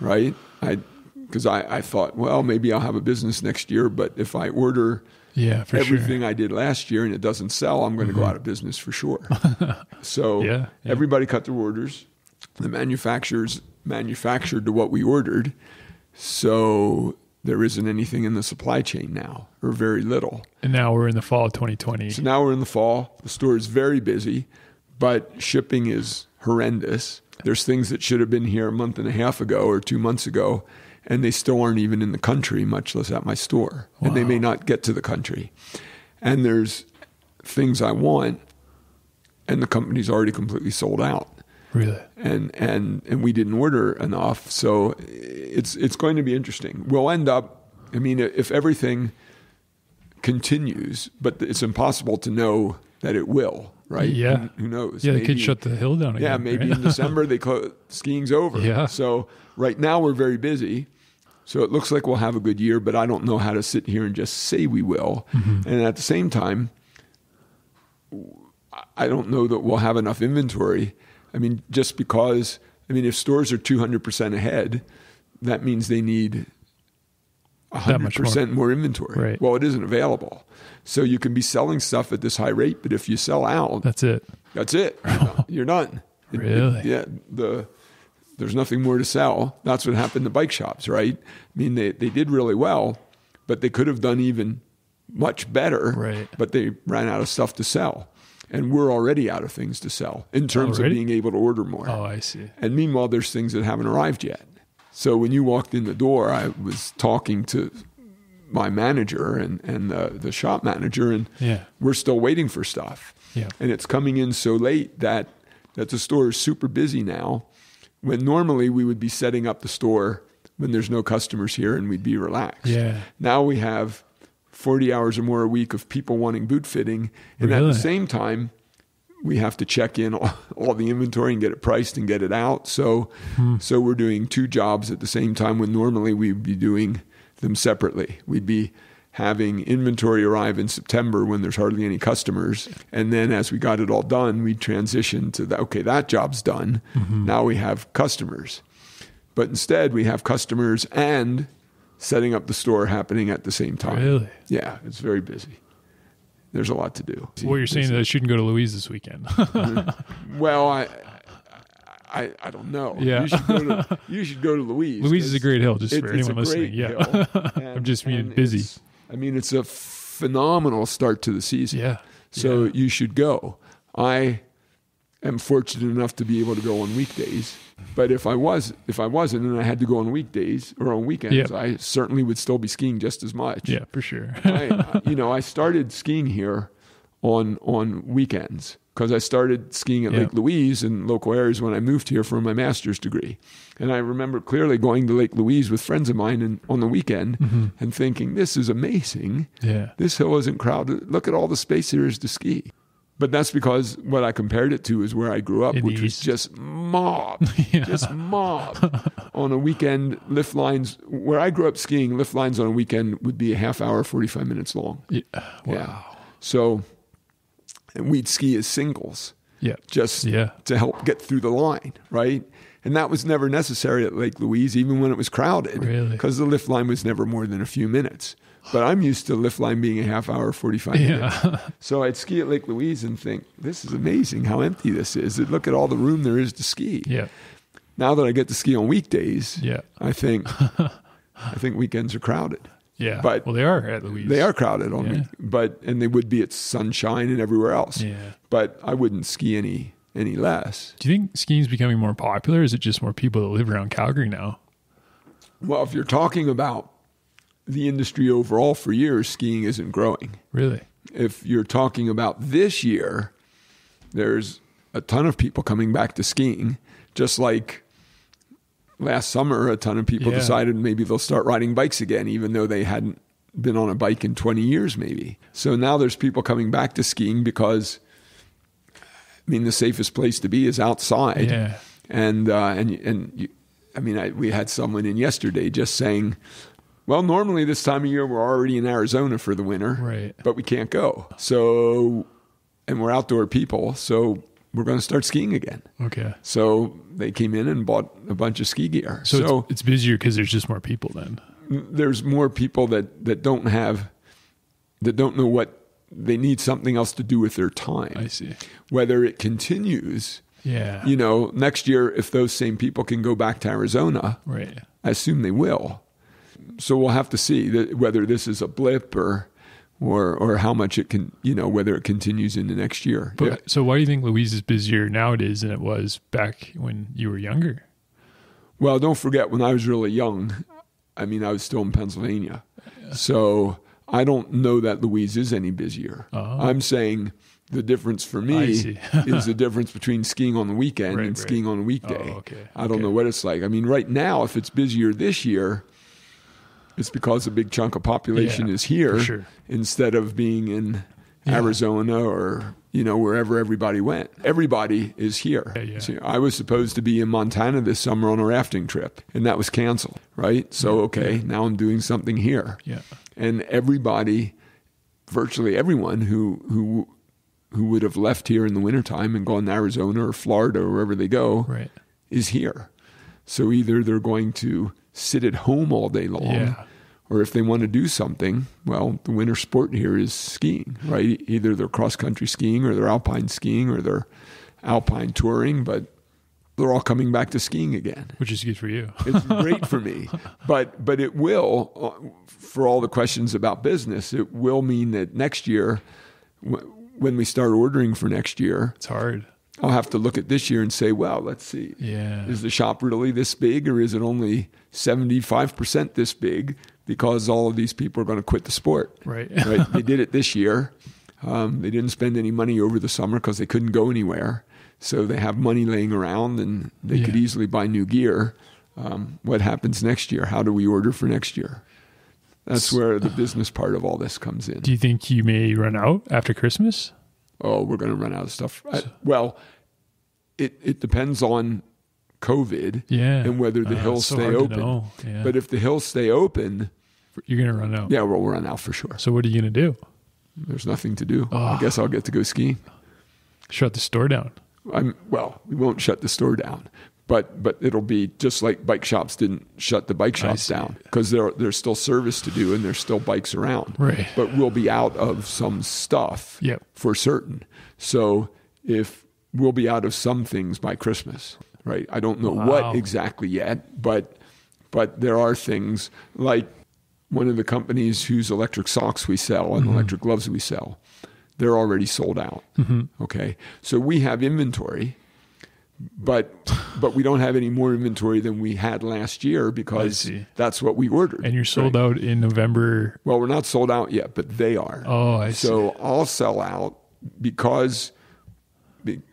right? I because I, I thought, well, maybe I'll have a business next year, but if I order yeah for everything I did last year and it doesn't sell, I'm going to go mm-hmm. out of business for sure. so Yeah, yeah. everybody cut their orders. The manufacturers manufactured to what we ordered. So there isn't anything in the supply chain now, or very little. And now we're in the fall of 2020. So now we're in the fall. The store is very busy, but shipping is horrendous. There's things that should have been here a month and a half ago or two months ago, and they still aren't even in the country, much less at my store. And they may not get to the country. And there's things I want, and the company's already completely sold out. Really? And and and we didn't order enough, so it's it's going to be interesting. We'll end up. I mean, if everything continues, but it's impossible to know that it will, right? Yeah. Who, who knows? Yeah, they could shut the hill down again. Yeah, maybe right? in December they close. Skiing's over. Yeah. So right now we're very busy. So it looks like we'll have a good year, but I don't know how to sit here and just say we will. Mm-hmm. And at the same time, I don't know that we'll have enough inventory. I mean, just because I mean, if stores are two hundred percent ahead, that means they need That hundred much more. percent more inventory. Right. Well, it isn't available, so you can be selling stuff at this high rate, but if you sell out, That's it. that's it. You're done. It- it- Really? yeah. The there's nothing more to sell. That's what happened to bike shops, right? I mean, they they did really well, but they could have done even much better. Right. But they ran out of stuff to sell, and we're already out of things to sell in terms Already? of being able to order more. Oh, I see. And meanwhile, there's things that haven't arrived yet. So when you walked in the door, I was talking to my manager and and the, the shop manager, and Yeah. we're still waiting for stuff. Yeah. and it's coming in so late that that the store is super busy now. When normally we would be setting up the store when there's no customers here and we'd be relaxed. Yeah. Now we have 40 hours or more a week of people wanting boot fitting, and at the same time, we have to check in all, all the inventory and get it priced and get it out. So, Hmm. so we're doing two jobs at the same time when normally we'd be doing them separately. We'd be having inventory arrive in September when there's hardly any customers, and then as we got it all done, we transitioned to that. Okay, that job's done. Mm-hmm. Now we have customers, but instead we have customers and setting up the store happening at the same time. Really? Yeah, it's very busy. There's a lot to do. Well, you're saying that I shouldn't go to Louise this weekend. Well, I, I, I don't know. Yeah. you should go to, you should go to Louise. Louise is a great hill, just it- for anyone listening. Yeah. hill, I'm just being busy. I mean, it's a phenomenal start to the season. Yeah. So Yeah. you should go. I am fortunate enough to be able to go on weekdays. But if I was, if I wasn't, and I had to go on weekdays or on weekends, Yeah. I certainly would still be skiing just as much. Yeah, for sure. I, you know, I started skiing here on on weekends because I started skiing at Yeah. Lake Louise in local areas when I moved here for my master's degree. And I remember clearly going to Lake Louise with friends of mine and, on the weekend Mm-hmm. and thinking, this is amazing. yeah. This hill isn't crowded. Look at all the space there is to ski. But that's because what I compared it to is where I grew up, In which was East. just mob, Yeah. just mob. on a weekend, lift lines, where I grew up skiing, lift lines on a weekend would be a half hour, 45 minutes long. Yeah. Yeah. So we'd ski as singles Yeah. just Yeah. to help get through the line, right? And that was never necessary at Lake Louise, even when it was crowded, Really? because the lift line was never more than a few minutes. But I'm used to lift line being a half hour, 45 minutes. Yeah. So I'd ski at Lake Louise and think, this is amazing how empty this is. Look at all the room there is to ski. yeah. Now that I get to ski on weekdays, Yeah. I think I think weekends are crowded. Yeah. But well, they are at Louise. They are crowded on Yeah. but and they would be at Sunshine and everywhere else. Yeah. But I wouldn't ski any any less. Do you think skiing's becoming more popular? Or is it just more people that live around Calgary now? Well, if you're talking about the industry overall for years, skiing isn't growing. Really? If you're talking about this year, there's a ton of people coming back to skiing, just like last summer, a ton of people Yeah. decided maybe they'll start riding bikes again, even though they hadn't been on a bike in 20 years, maybe. So now there's people coming back to skiing because, I mean, the safest place to be is outside. Yeah. And, uh, and, and you, I mean, I, we had someone in yesterday just saying, well, normally this time of year we're already in Arizona for the winter, Right. but we can't go. So, and we're outdoor people, so we're going to start skiing again. Okay. So they came in and bought a bunch of ski gear. So, So, it's, it's busier because there's just more people then. there's more people that, that don't have, that don't know what they need something else to do with their time. I see. Whether it continues, Yeah. you know, next year, if those same people can go back to Arizona, right. I assume they will. So we'll have to see whether this is a blip or, or, or how much it can, you know, whether it continues into next year. But Yeah. so why do you think Louise is busier nowadays than it was back when you were younger? Well, don't forget when I was really young, I mean, I was still in Pennsylvania. So I don't know that Louise is any busier. Oh. I'm saying the difference for me is the difference between skiing on the weekend Right, and right. skiing on a weekday. Oh, okay. I don't Okay. know what it's like. I mean, right now, if it's busier this year, it's because a big chunk of population Yeah, is here sure. instead of being in Yeah. Arizona or you know wherever everybody went. Everybody is here. Yeah, I was supposed to be in Montana this summer on a rafting trip, and that was canceled. Right? So okay, now I'm doing something here, Yeah. and everybody, virtually everyone who who who would have left here in the wintertime and gone to Arizona or Florida or wherever they go Right. is here. So either they're going to sit at home all day long, Yeah. or if they want to do something, well, the winter sport here is skiing, right? Either they're cross country skiing or they're alpine skiing or they're alpine touring, but they're all coming back to skiing again. Which is good for you. It's great for me, but but it will, uh, for all the questions about business, it will mean that next year, when we start ordering for next year, It's hard. I'll have to look at this year and say, well, let's see. Yeah. Is the shop really this big or is it only 75% this big because all of these people are going to quit the sport. Right. right? They did it this year. Um, they didn't spend any money over the summer because they couldn't go anywhere. So they have money laying around and they could easily buy new gear. Um, what happens next year? How do we order for next year? That's where the business part of all this comes in. Do you think you may run out after Christmas? Oh, we're going to run out of stuff. Uh, well, it, it depends on COVID Yeah. and whether the Uh, hills so stay open. Yeah. But if the hills stay open, you're going to run out. yeah, we'll run out for sure. So what are you going to do? There's nothing to do. I Oh. guess I'll get to go skiing. Shut the store down. I'm well, we won't shut the store down, but but it'll be just like bike shops didn't shut the bike shops down because there there's still service to do and there's still bikes around. Right. But we'll be out of some stuff Yep. for certain. So if we'll be out of some things by Christmas, right? I don't know Wow. what exactly yet, but but there are things like one of the companies whose electric socks we sell and mm-hmm. electric gloves we sell, they're already sold out. Mm-hmm. Okay, so we have inventory, but but we don't have any more inventory than we had last year because that's what we ordered. And you're sold right? out in November. Well, we're not sold out yet, but they are. Oh, I see. So I'll sell out because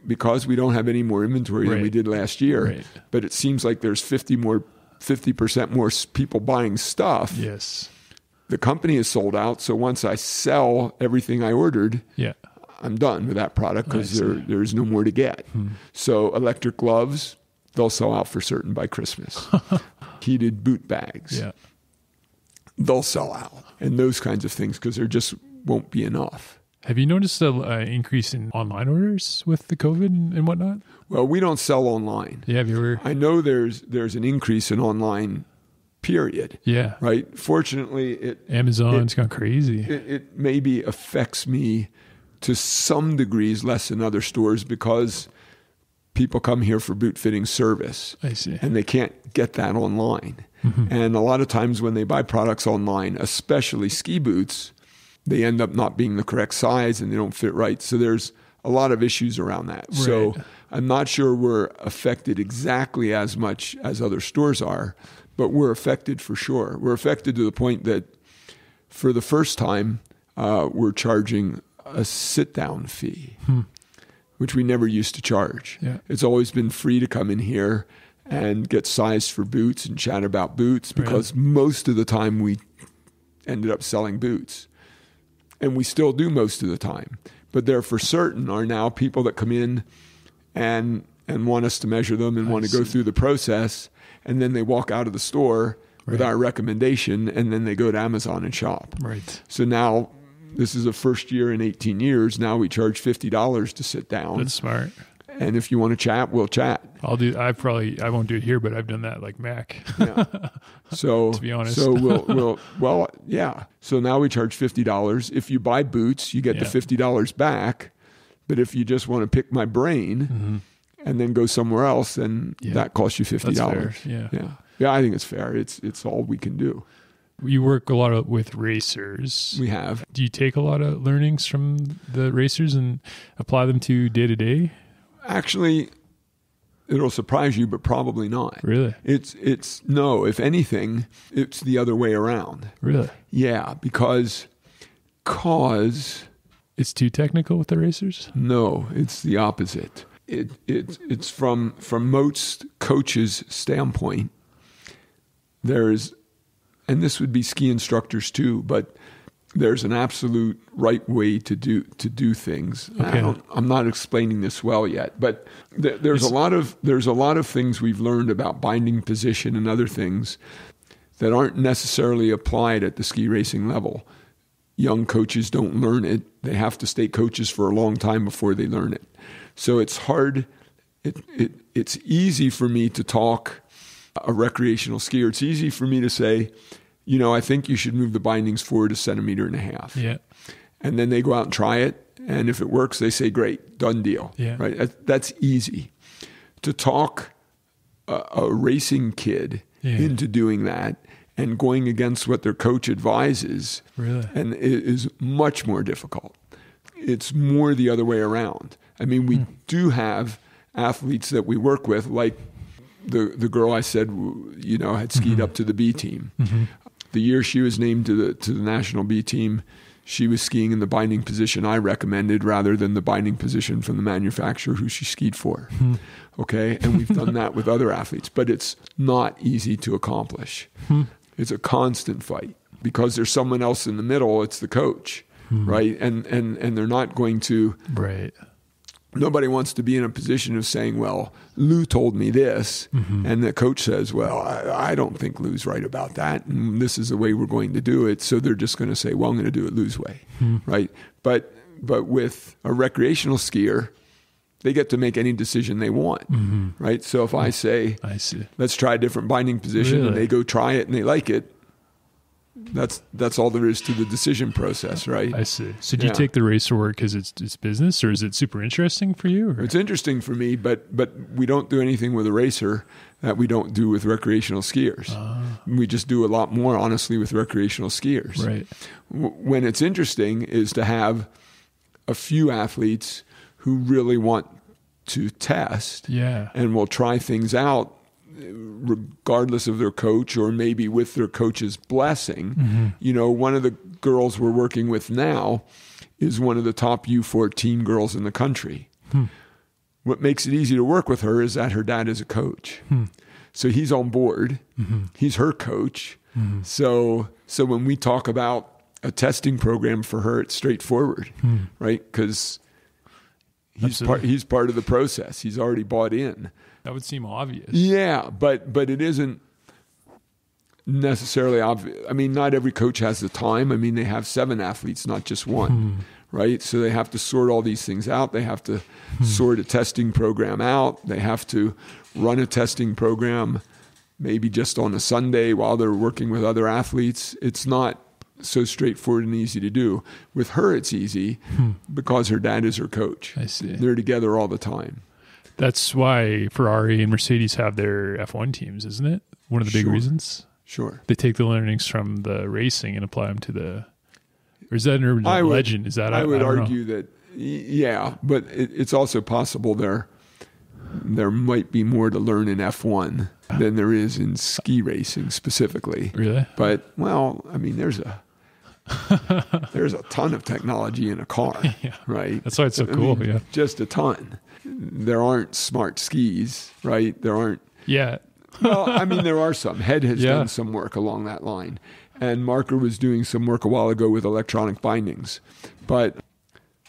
because we don't have any more inventory than we did last year. Right. But it seems like there's 50 more 50% more people buying stuff. Yes. The company is sold out, so once I sell everything I ordered, Yeah. I'm done with that product because there. Hmm. there's no more to get. So electric gloves, they'll sell out for certain by Christmas. Heated boot bags, Yeah. they'll sell out, and those kinds of things because there just won't be enough. Have you noticed a uh, increase in online orders with the COVID and, whatnot? Well, we don't sell online. Yeah. Have you ever? I know there's there's an increase in online, period. Yeah. Right. Fortunately, it Amazon's gone crazy. it, it maybe affects me to some degrees less than other stores because people come here for boot fitting service I see. and they can't get that online. And a lot of times when they buy products online, especially ski boots, they end up not being the correct size and they don't fit right. So there's a lot of issues around that. So I'm not sure we're affected exactly as much as other stores are, but we're affected for sure. We're affected to the point that for the first time, uh, we're charging a sit down fee, hmm. which we never used to charge. Yeah. It's always been free to come in here and get sized for boots and chat about boots because most of the time we ended up selling boots. And we still do most of the time. But there for certain are now people that come in and and want us to measure them and want to go through the process and then they walk out of the store with Right. our recommendation and then they go to Amazon and shop. Right. So now this is the first year in 18 years. Now we charge $50 to sit down. That's smart. and if you want to chat, we'll chat. I'll do. I probably. I won't do it here, but I've done that like Mac. Yeah. So To be honest. so we'll we'll well yeah. So now we charge fifty dollars. If you buy boots, you get the fifty dollars back. But if you just want to pick my brain and then go somewhere else, then Mm-hmm. Yeah. that costs you fifty That's dollars. fair. Yeah. Yeah. Yeah, I think it's fair. It's it's all we can do. You work a lot of, with racers. We have. Do you take a lot of learnings from the racers and apply them to day to day? Actually it'll surprise you, but probably not. Really? It's it's no, if anything, it's the other way around. Really? Yeah, because cause It's too technical with the racers. No, it's the opposite. It, it, it's from, from most coaches' standpoint, there's, and this would be ski instructors too, but there's an absolute right way to do to do things. I Okay. don't, I'm not explaining this well yet, but th- there's a lot of there's a lot of things we've learned about binding position and other things that aren't necessarily applied at the ski racing level young coaches don't learn it. They have to stay coaches for a long time before they learn it. So it's hard. It, it, it's easy for me to talk a recreational skier. It's easy for me to say, you know, I think you should move the bindings forward a centimeter and a half. Yeah. And then they go out and try it. And if it works, they say, great, done deal. Yeah. Right. That's easy. To talk a, a racing kid Yeah. into doing that and going against what their coach advises Really? and it is much more difficult. It's more the other way around. I mean, we hmm. do have athletes that we work with, like the the girl I said, you know, had skied up to the B team. the year she was named to the to the national B team, she was skiing in the binding position I recommended rather than the binding position from the manufacturer who she skied for. Hmm. Okay, and we've done that with other athletes, but it's not easy to accomplish. Hmm. It's a constant fight because there's someone else in the middle. It's the coach, Hmm. right? And and and they're not going to Right. Nobody wants to be in a position of saying, "Well, Lou told me this," Mm-hmm. and the coach says, "Well, I, I don't think Lou's right about that, and this is the way we're going to do it." So they're just going to say, "Well, I'm going to do it Lou's way," Hmm. right? But but with a recreational skier, they get to make any decision they want, Mm-hmm. right? So if I say, I see. "Let's try a different binding position," and they go try it and they like it. That's that's all there is to the decision process, right? I see. So do you take the racer work because it's it's business, or is it super interesting for you? Or? It's interesting for me, but but we don't do anything with a racer that we don't do with recreational skiers. Ah. We just do a lot more, honestly, with recreational skiers. Right. When it's interesting is to have a few athletes who really want to test Yeah. and will try things out regardless of their coach or maybe with their coach's blessing. Mm-hmm. You know, one of the girls we're working with now is one of the top U14 girls in the country. Hmm. What makes it easy to work with her is that her dad is a coach. Hmm. So he's on board. Mm-hmm. He's her coach. Mm-hmm. So so when we talk about a testing program for her, it's straightforward, hmm. right? Because he's part he's part of the process. He's already bought in. That would seem obvious. Yeah, but but it isn't necessarily obvious. I mean, not every coach has the time. I mean, they have seven athletes, not just one, hmm. right? So they have to sort all these things out. They have to hmm. sort a testing program out. They have to run a testing program, maybe just on a Sunday while they're working with other athletes. It's not so straightforward and easy to do. With her, it's easy hmm. because her dad is her coach. I see. They're together all the time. That's why Ferrari and Mercedes have their F1 teams, isn't it? One of the big Sure. reasons Sure. they take the learnings from the racing and apply them to the. Or is that an urban I would- legend? Is that I would don't know. argue that yeah, but it, it's also possible there there might be more to learn in F1 than there is in ski racing specifically. Really? But well, I mean, there's a there's a ton of technology in a car, Yeah. right? That's why it's so I cool, mean, yeah. just a ton. There aren't smart skis, right? There aren't Yeah. well, I mean, there are some. Head has Yeah. done some work along that line, and Marker was doing some work a while ago with electronic bindings, but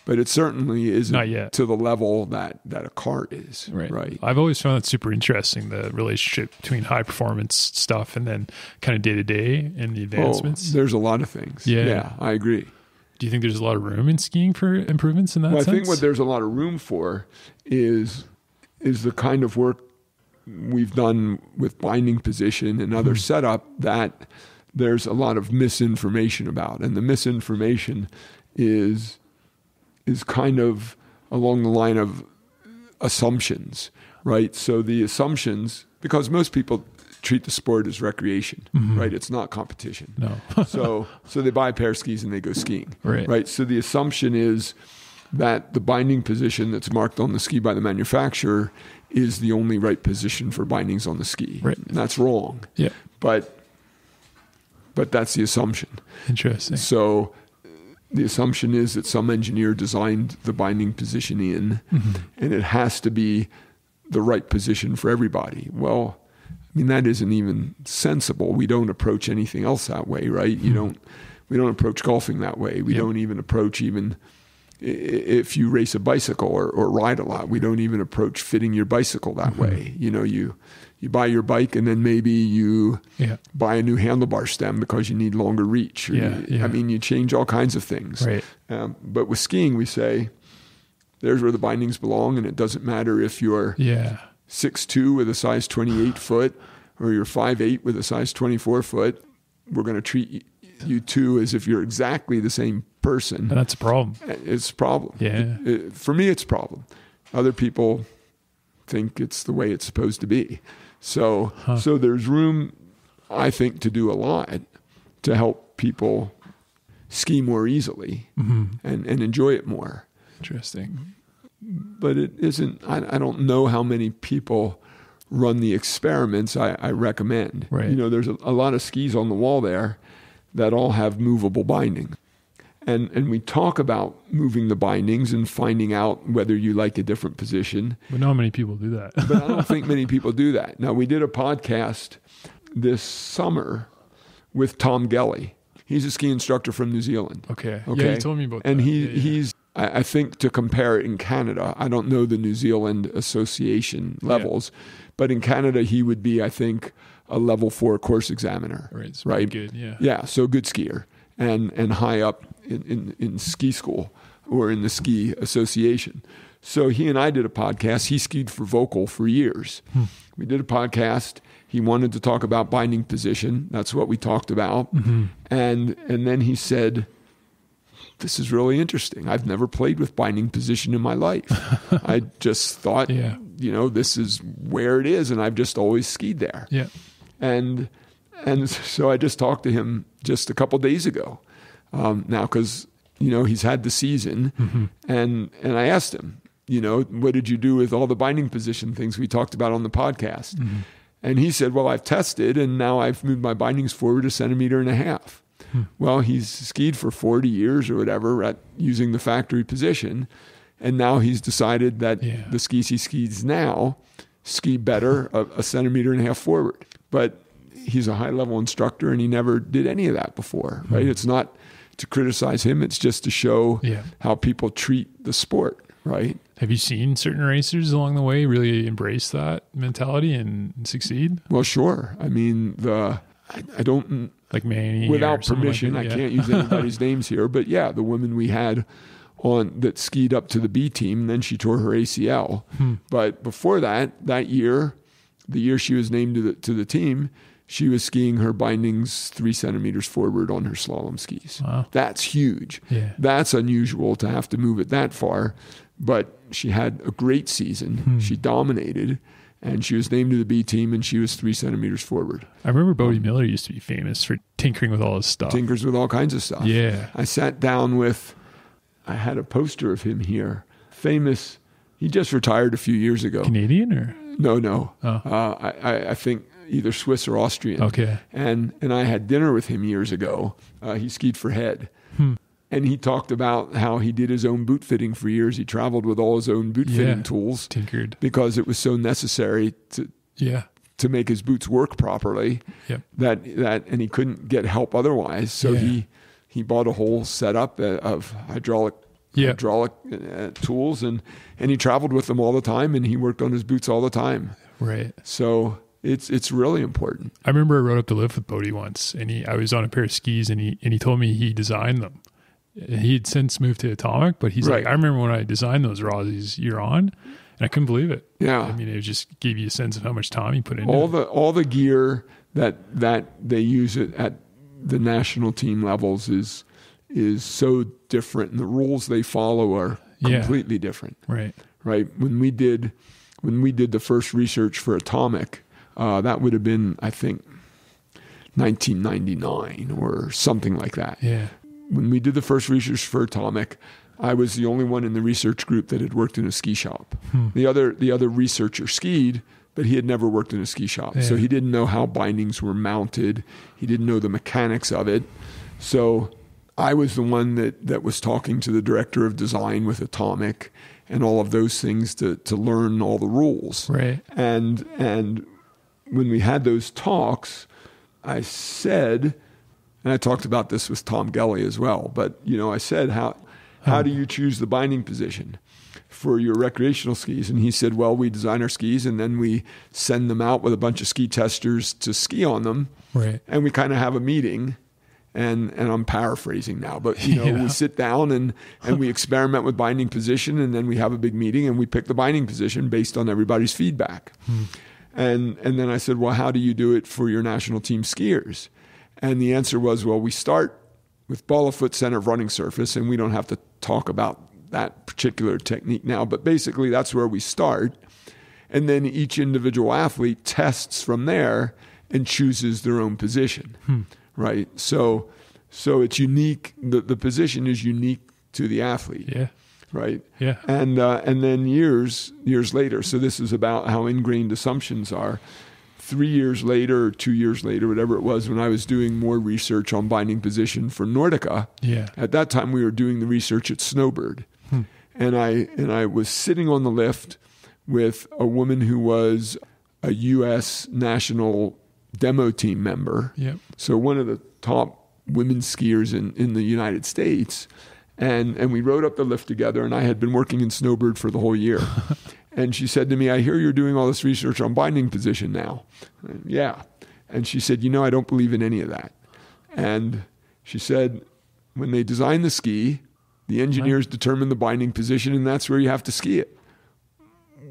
but it certainly isn't Not yet. to the level that that a car is. Right. right I've always found that super interesting the relationship between high performance stuff and then kind of day to day and the Oh, advancements. there's a lot of things. Yeah. yeah, I agree. Do you think there's a lot of room in skiing for improvements in that Well, I think what there's a lot of room for is is the kind of work we've done with binding position and Hmm. other setup that there's a lot of misinformation about, and the misinformation is is kind of along the line of assumptions, right? So the assumptions, because most people treat the sport as recreation, right? It's not competition Mm-hmm. no. so so they buy a pair of skis and they go skiing. Right. Right. So the assumption is that the binding position that's marked on the ski by the manufacturer is the only right position for bindings on the ski. Right. And that's wrong. yeah. But but that's the assumption. Interesting. So the assumption is that some engineer designed the binding position in Mm-hmm. and it has to be the right position for everybody. Well, mean that isn't even sensible. We don't approach anything else that way, right? You don't we don't approach golfing that way. We Yep. don't even approach even i- i- if you race a bicycle or, or ride a lot, we don't even approach fitting your bicycle that way. You know, you you buy your bike and then maybe you Yeah. buy a new handlebar stem because you need longer reach. Yeah, you- yeah. I mean, you change all kinds of things. Right. Um, but with skiing, we say there's where the bindings belong, and it doesn't matter if you're Yeah. 6'2 with a size 28 foot or you're 5'8 with a size 24 foot. We're going to treat you two as if you're exactly the same person. And that's a problem. It's a problem. Yeah. It- for me, it's a problem. Other people think it's the way it's supposed to be. So, so there's room, I think, to do a lot to help people ski more easily Mm-hmm. and, and enjoy it more. Interesting. But it isn't. I, I don't know how many people run the experiments, I, I recommend. Right. You know, there's a, a lot of skis on the wall there that all have movable binding. And, and we talk about moving the bindings and finding out whether you like a different position. But not many people do that. But I don't think many people do that. Now, we did a podcast this summer with Tom Gelly. He's a ski instructor from New Zealand. okay. Okay. Yeah, you told me about And that. he Yeah, yeah. he's I I think to compare in Canada, I don't know the New Zealand association levels, but in Canada he would be, I think, a level four course examiner. Right. Right? good. Yeah. Yeah, so good skier and and high up in, in, in ski school or in the ski association. So he and I did a podcast. He skied for Völkl for years. Hmm. We did a podcast. He wanted to talk about binding position. That's what we talked about. Mm-hmm. And and then he said, "This is really interesting. I've never played with binding position in my life. I just thought, Yeah. you know, this is where it is, and I've just always skied there." Yeah. and and so I just talked to him just a couple days ago. Um, now, because you know he's had the season, and and I asked him, you know, what did you do with all the binding position things we talked about on the podcast? And he said, well, I've tested, and now I've moved my bindings forward a centimeter and a half. Well, he's skied for 40 years or whatever at using the factory position, and now he's decided that Yeah. the skis he skis now ski better a, a centimeter and a half forward. But he's a high level instructor and he never did any of that before, right? Hmm. It's not to criticize him, it's just to show Yeah. how people treat the sport, right? Have you seen certain racers along the way really embrace that mentality and succeed? Well, sure. I mean, the I, I don't Like Manny. without someone like permission, that? I can't use anybody's names here, but yeah, the woman we had on that skied up to the B team, then she tore her ACL. Hmm. But before that, that year, the year she was named to the to the team, she was skiing her bindings three centimeters forward on her slalom skis. Wow. That's huge. Yeah. That's unusual to have to move it that far. But she had a great season. Hmm. She dominated, and she was named to the B team, and she was three centimeters forward. I remember Bode Miller used to be famous for tinkering with all his stuff. Tinkers with all kinds of stuff. Yeah. I sat down with, I had a poster of him here. Famous, he just retired a few years ago. Canadian or? No, no. Oh. Uh, I, I, think either Swiss or Austrian. Okay. And, and I had dinner with him years ago. Uh, he skied for Head. Hmm. And he talked about how he did his own boot fitting for years. He traveled with all his own boot Yeah. fitting tools Tinkered. because it was so necessary to, Yeah. to make his boots work properly Yep. that that and he couldn't get help otherwise so Yeah. he he bought a whole setup uh, of hydraulic Yeah. hydraulic uh, tools and and he traveled with them all the time and he worked on his boots all the time Right. so it's it's really important I remember I rode up to live with Bode once, and he I was on a pair of skis, and he and he told me he designed them. He had since moved to Atomic, but he's like, I remember when I designed those Rossis you're on, and I couldn't believe it. yeah I mean, it just gave you a sense of how much time he put into all it. the all the gear that that they use it at the national team levels is is so different and the rules they follow are Yeah. completely different right. right? When we did when we did the first research for Atomic, uh, that would have been I think 1999 or something like that. Yeah. When we did the first research for Atomic, I was the only one in the research group that had worked in a ski shop. Hmm. The other the other researcher skied, but he had never worked in a ski shop, so he didn't know how bindings were mounted. He didn't know the mechanics of it. So I was the one that, that was talking to the director of design with Atomic and all of those things to, to learn all the rules. Right. And and when we had those talks, I said, and I talked about this with Tom Gelly as well, but you know, I said how how do you choose the binding position for your recreational skis? And he said, Well, we design our skis and then we send them out with a bunch of ski testers to ski on them Right. and we kind of have a meeting and and I'm paraphrasing now, but you know, Yeah. we sit down and and we experiment with binding position and then we have a big meeting and we pick the binding position based on everybody's feedback. Hmm. And and then I said, "Well, how do you do it for your national team skiers?" And the answer was, "Well, we start with ball of foot center of running surface and we don't have to talk about that particular technique now, but basically that's where we start. And then each individual athlete tests from there and chooses their own position. Right? So so it's unique the, the position is unique to the athlete. Yeah. right? Yeah. And uh, and then years years later, so this is about how ingrained assumptions are. Three years later, or two years later, whatever it was, when I was doing more research on binding position for Nordica, Yeah. at that time we were doing the research at Snowbird, hmm. and I and I was sitting on the lift with a woman who was a U.S. national demo team member. Yep. So one of the top women skiers in, in the United States. And and we rode up the lift together and I had been working in Snowbird for the whole year. and she said to me, I hear you're doing all this research on binding position now. Yeah. And she said, You know, I don't believe in any of that. And she said, when they design the ski, the uh-huh. engineers determine the binding position and that's where you have to ski it.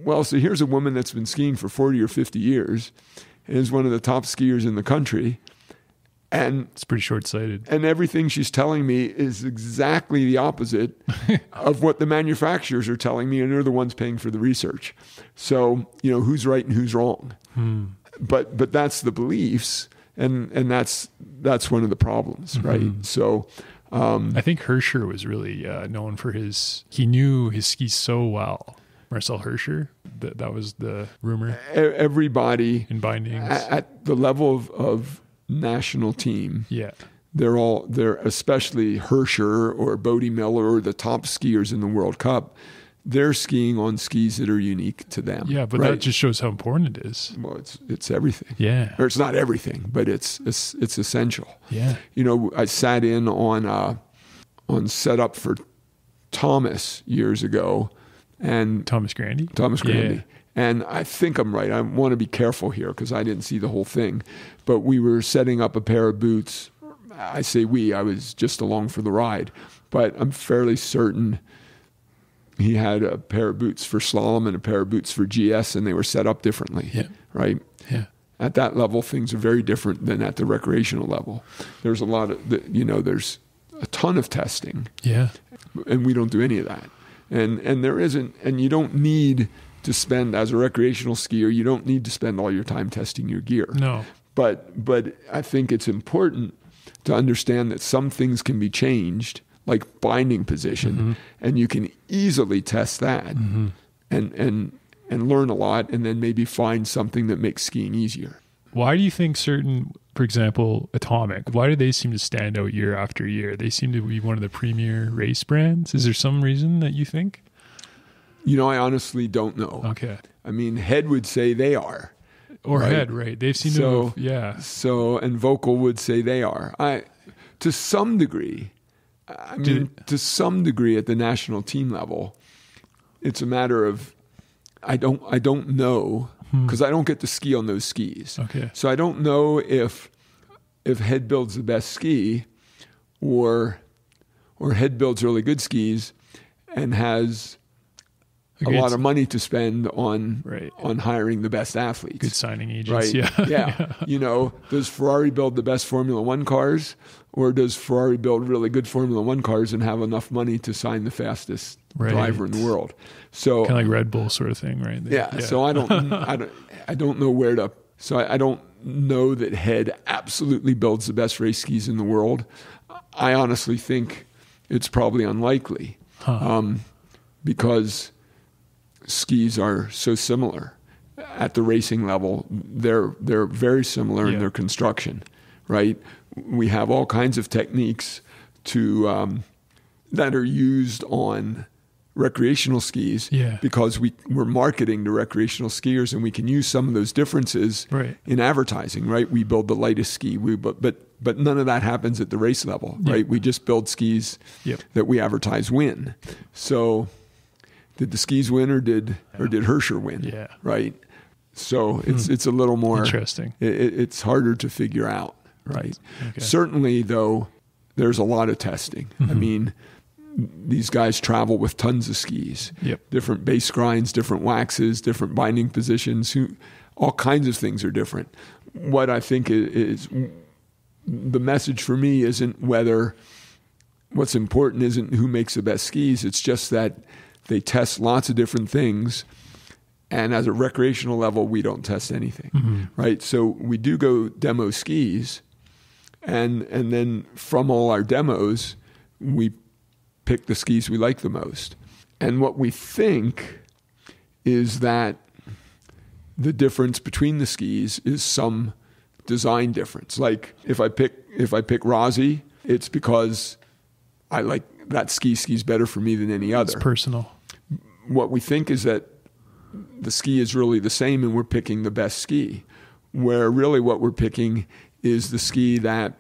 Well, so here's a woman that's been skiing for 40 or 50 years and is one of the top skiers in the country. And It's pretty short sighted. and everything she's telling me is exactly the opposite of what the manufacturers are telling me, and they're the ones paying for the research. So you know who's right and who's wrong. But but that's the beliefs, and and that's that's one of the problems, right? So um, I think Hirscher was really uh, known for his. He knew his skis so well. Marcel Hirscher. That that was the rumor everybody in bindings. at, at the level of, of national team, yeah. they're all they're especially Hirscher or Bode Miller or the top skiers in the World Cup. They're skiing on skis that are unique to them. Yeah, but right? that just shows how important it is. well, it's it's everything. Yeah. Or it's not everything, but it's it's it's essential. Yeah. You know, I sat in on uh, on setup for Thomas years ago, and Thomas Grandi. Thomas Grandi. Yeah. And I think I'm right. I want to be careful here because I didn't see the whole thing. But we were setting up a pair of boots. I say we, I was just along for the ride. But I'm fairly certain he had a pair of boots for slalom and a pair of boots for GS, and they were set up differently. Yeah. Right? Yeah. At that level, things are very different than at the recreational level. There's a lot of, you know, there's a ton of testing Yeah. and we don't do any of that. And and there isn't, and you don't need to spend as a recreational skier. You don't need to spend all your time testing your gear. No. But but I think it's important to understand that some things can be changed, like binding position, mm-hmm. and you can easily test that, mm-hmm. and and and learn a lot, and then maybe find something that makes skiing easier. Why do you think certain, for example, Atomic, why do they seem to stand out year after year? They seem to be one of the premier race brands. Is there some reason that you think? You know, I honestly don't know. Okay. I mean, Head would say they are. Or Right. head, right? They've seen So- have, yeah. So, and Völkl would say they are. I, to some degree, I mean, to some degree at the national team level, it's a matter of I don't I don't know hmm. because I don't get to ski on those skis. Okay. So I don't know if if head builds the best ski, or or head builds really good skis, and has a lot of money to spend on Right. on hiring the best athletes Good signing agents. right? Yeah. yeah. You know, does Ferrari build the best Formula One cars, or does Ferrari build really good Formula One cars and have enough money to sign the fastest Right. driver in the world? So kind of like Red Bull sort of thing, right? They- yeah, So I don't, I don't, I don't know where to. So I, I don't know that Head absolutely builds the best race skis in the world. I honestly think it's probably unlikely um, because skis are so similar at the racing level. They're they're very similar Yeah. in their construction, right? We have all kinds of techniques to um, that are used on recreational skis Yeah. because we, we're marketing to recreational skiers and we can use some of those differences Right. in advertising, right? We build the lightest ski, we, but, but, but none of that happens at the race level, Yeah. right? We just build skis Yep. that we advertise win. So did the skis win or did, or did Hirscher win? Yeah. Right. So it's, it's a little more Interesting. it, it- it's harder to figure out, right? Okay. Certainly, though, there's a lot of testing. Mm-hmm. I mean, these guys travel with tons of skis, Yep. different base grinds, different waxes, different binding positions. Who, all kinds of things are different. What I think i- is the message for me isn't whether what's important isn't who makes the best skis. It's just that they test lots of different things. And as a recreational level, we don't test anything, mm-hmm. right? So we do go demo skis, and and then from all our demos, we pick the skis we like the most. And what we think is that the difference between the skis is some design difference. Like if I pick if I pick Rossi, it's because I like that ski skis better for me than any other. It's personal. What we think is that the ski is really the same and we're picking the best ski. Where really what we're picking is the ski that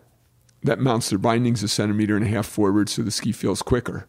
that mounts their bindings a centimeter and a half forward so the ski feels quicker.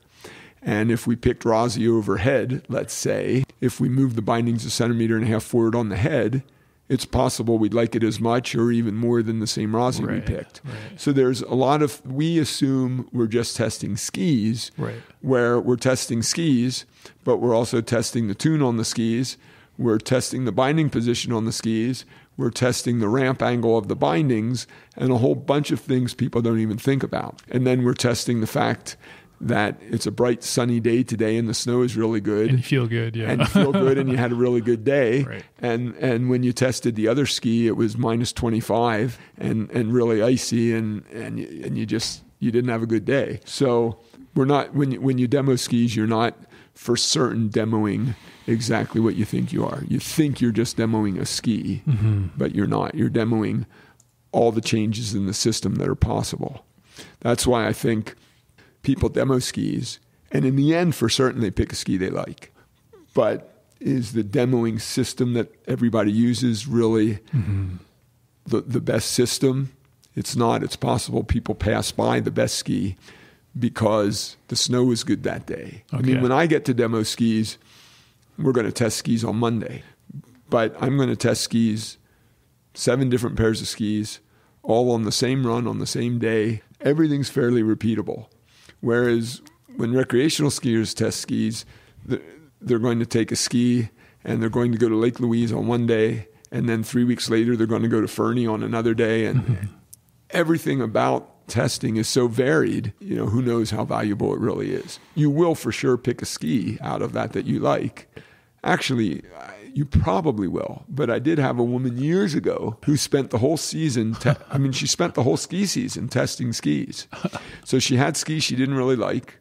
And if we picked Rossi overhead, let's say, if we move the bindings a centimeter and a half forward on the head, it's possible we'd like it as much or even more than the same Rossi we picked. right. So there's a lot of, we assume we're just testing skis, Right. where we're testing skis, but we're also testing the tune on the skis. We're testing the binding position on the skis. We're testing the ramp angle of the bindings and a whole bunch of things people don't even think about. And then we're testing the fact that it's a bright sunny day today and the snow is really good And you feel good, yeah. and you feel good and you had a really good day. Right. And and when you tested the other ski, it was minus twenty five and and really icy and and you, and you just you didn't have a good day. So we're not when you, when you demo skis, you're not for certain demoing exactly what you think you are. You think you're just demoing a ski, mm-hmm. but you're not. You're demoing all the changes in the system that are possible. That's why I think people demo skis, and in the end, for certain, they pick a ski they like. But is the demoing system that everybody uses really mm-hmm. the, the best system? It's not. It's possible people pass by the best ski because the snow was good that day. I mean, when I get to demo skis, we're going to test skis on Monday, but I'm going to test skis, seven different pairs of skis, all on the same run on the same day. Everything's fairly repeatable. Whereas when recreational skiers test skis, they're- going to take a ski and they're going to go to Lake Louise on one day, and then three weeks later they're going to go to Fernie on another day, and mm-hmm. everything about testing is so varied. You know, who knows how valuable it really is? You will for sure pick a ski out of that that you like. Actually, I- you probably will. But I did have a woman years ago who spent the whole season. Te- I mean, she spent the whole ski season testing skis. So she had skis she didn't really like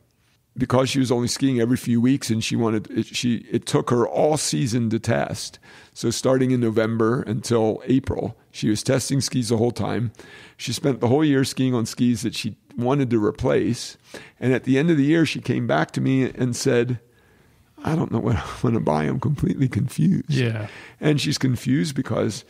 because she was only skiing every few weeks and she wanted it, she it took her all season to test so starting in november until april she was testing skis the whole time she spent the whole year skiing on skis that she wanted to replace and at the end of the year she came back to me and said i don't know what i want to buy i'm completely confused Yeah. and she's confused because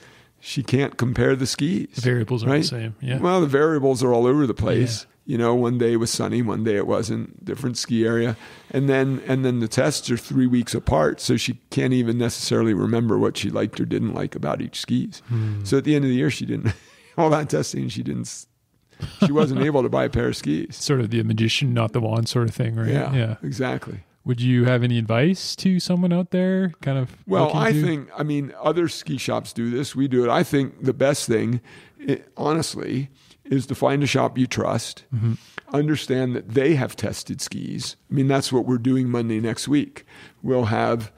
she can't compare the skis. The variables aren't right? the same, yeah. Well, the variables are all over the place. You know, one day it was sunny, one day it wasn't. Different ski area, and then and then the tests are three weeks apart, so she can't even necessarily remember what she liked or didn't like about each skis. Hmm. So at the end of the year, she didn't all that testing. She didn't. She wasn't able to buy a pair of skis. Sort of the magician, not the wand sort of thing, right? Yeah, Yeah. exactly. Would you have any advice to someone out there kind of Well, I to- think, I mean, other ski shops do this. We do it. I think the best thing, i honestly, is to find a shop you trust, Mm-hmm. understand that they have tested skis. I mean, that's what we're doing Monday next week. We'll have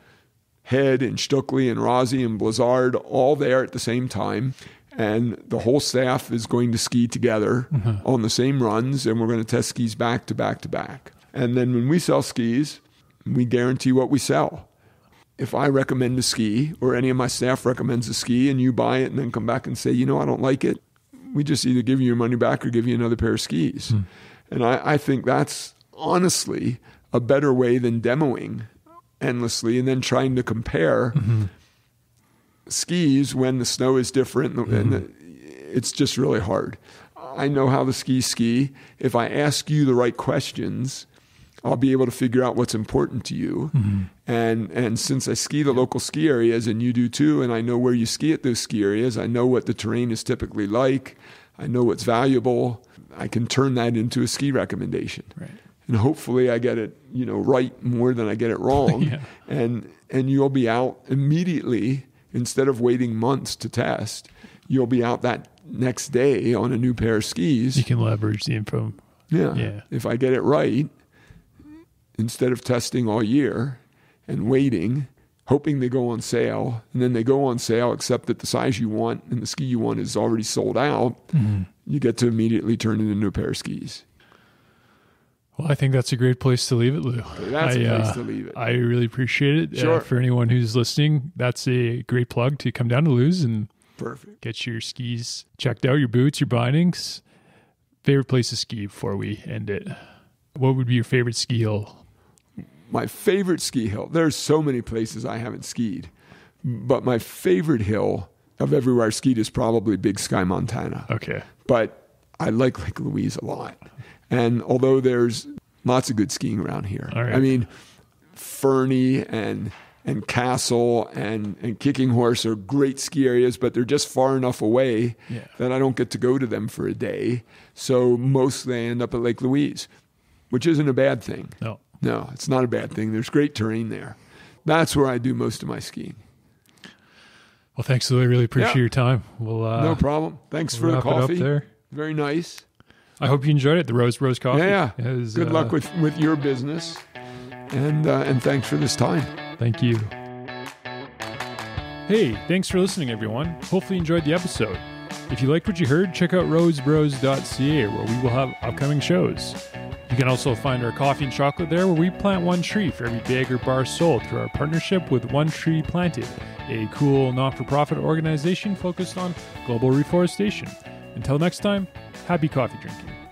Head and Stöckli and Rossi and Blizzard all there at the same time. And the whole staff is going to ski together Mm-hmm. on the same runs, and we're going to test skis back to back to back. And then when we sell skis, we guarantee what we sell if I recommend a ski or any of my staff recommends a ski and you buy it and then come back and say, you know, I don't like it, we just either give you your money back or give you another pair of skis. Hmm. And I, I think that's honestly a better way than demoing endlessly and then trying to compare mm-hmm. skis when the snow is different and, the, and the, mm-hmm. it's just really hard. I know how the skis ski. If I ask you the right questions, I'll be able to figure out what's important to you. Mm-hmm. And and since I ski the local ski areas and you do too, and I know where you ski at those ski areas, I know what the terrain is typically like. I know what's valuable. I can turn that into a ski recommendation. Right. And hopefully I get it, you know, right more than I get it wrong. Yeah. And and you'll be out immediately instead of waiting months to test. You'll be out that next day on a new pair of skis. you can leverage the info. Yeah. Yeah. If I get it right, instead of testing all year and waiting, hoping they go on sale, and then they go on sale, except that the size you want and the ski you want is already sold out, you get to immediately turn it into a pair of skis. Well, I think that's a great place to leave it, Lou. That's I, a place uh, to leave it. I really appreciate it. Uh, Sure. for anyone who's listening, that's a great plug to come down to Lou's and Perfect. get your skis checked out, your boots, your bindings. Favorite place to ski before we end it? What would be your favorite ski hill? My favorite ski hill. There's so many places I haven't skied, but my favorite hill of everywhere I skied is probably Big Sky, Montana. Okay. But I like Lake Louise a lot, and although there's lots of good skiing around here, right. I mean, Fernie and and Castle and and Kicking Horse are great ski areas, but they're just far enough away Yeah. that I don't get to go to them for a day. So mostly I end up at Lake Louise, which isn't a bad thing. No. No, it's not a bad thing. There's great terrain there. That's where I do most of my skiing. Well, thanks, Lou. I really appreciate Yeah. your time. We'll uh, no problem. Thanks for we'll the it up coffee. there. Very nice. I hope you enjoyed it. The Rose Bros Coffee. Yeah, yeah. Was, Good uh, luck with, with your business, and uh, and thanks for this time. Thank you. Hey, thanks for listening, everyone. Hopefully, you enjoyed the episode. If you liked what you heard, check out rosebros.ca where we will have upcoming shows. You can also find our coffee and chocolate there where we plant one tree for every bag or bar sold through our partnership with One Tree Planted, a cool non for profit organization focused on global reforestation. Until next time, happy coffee drinking.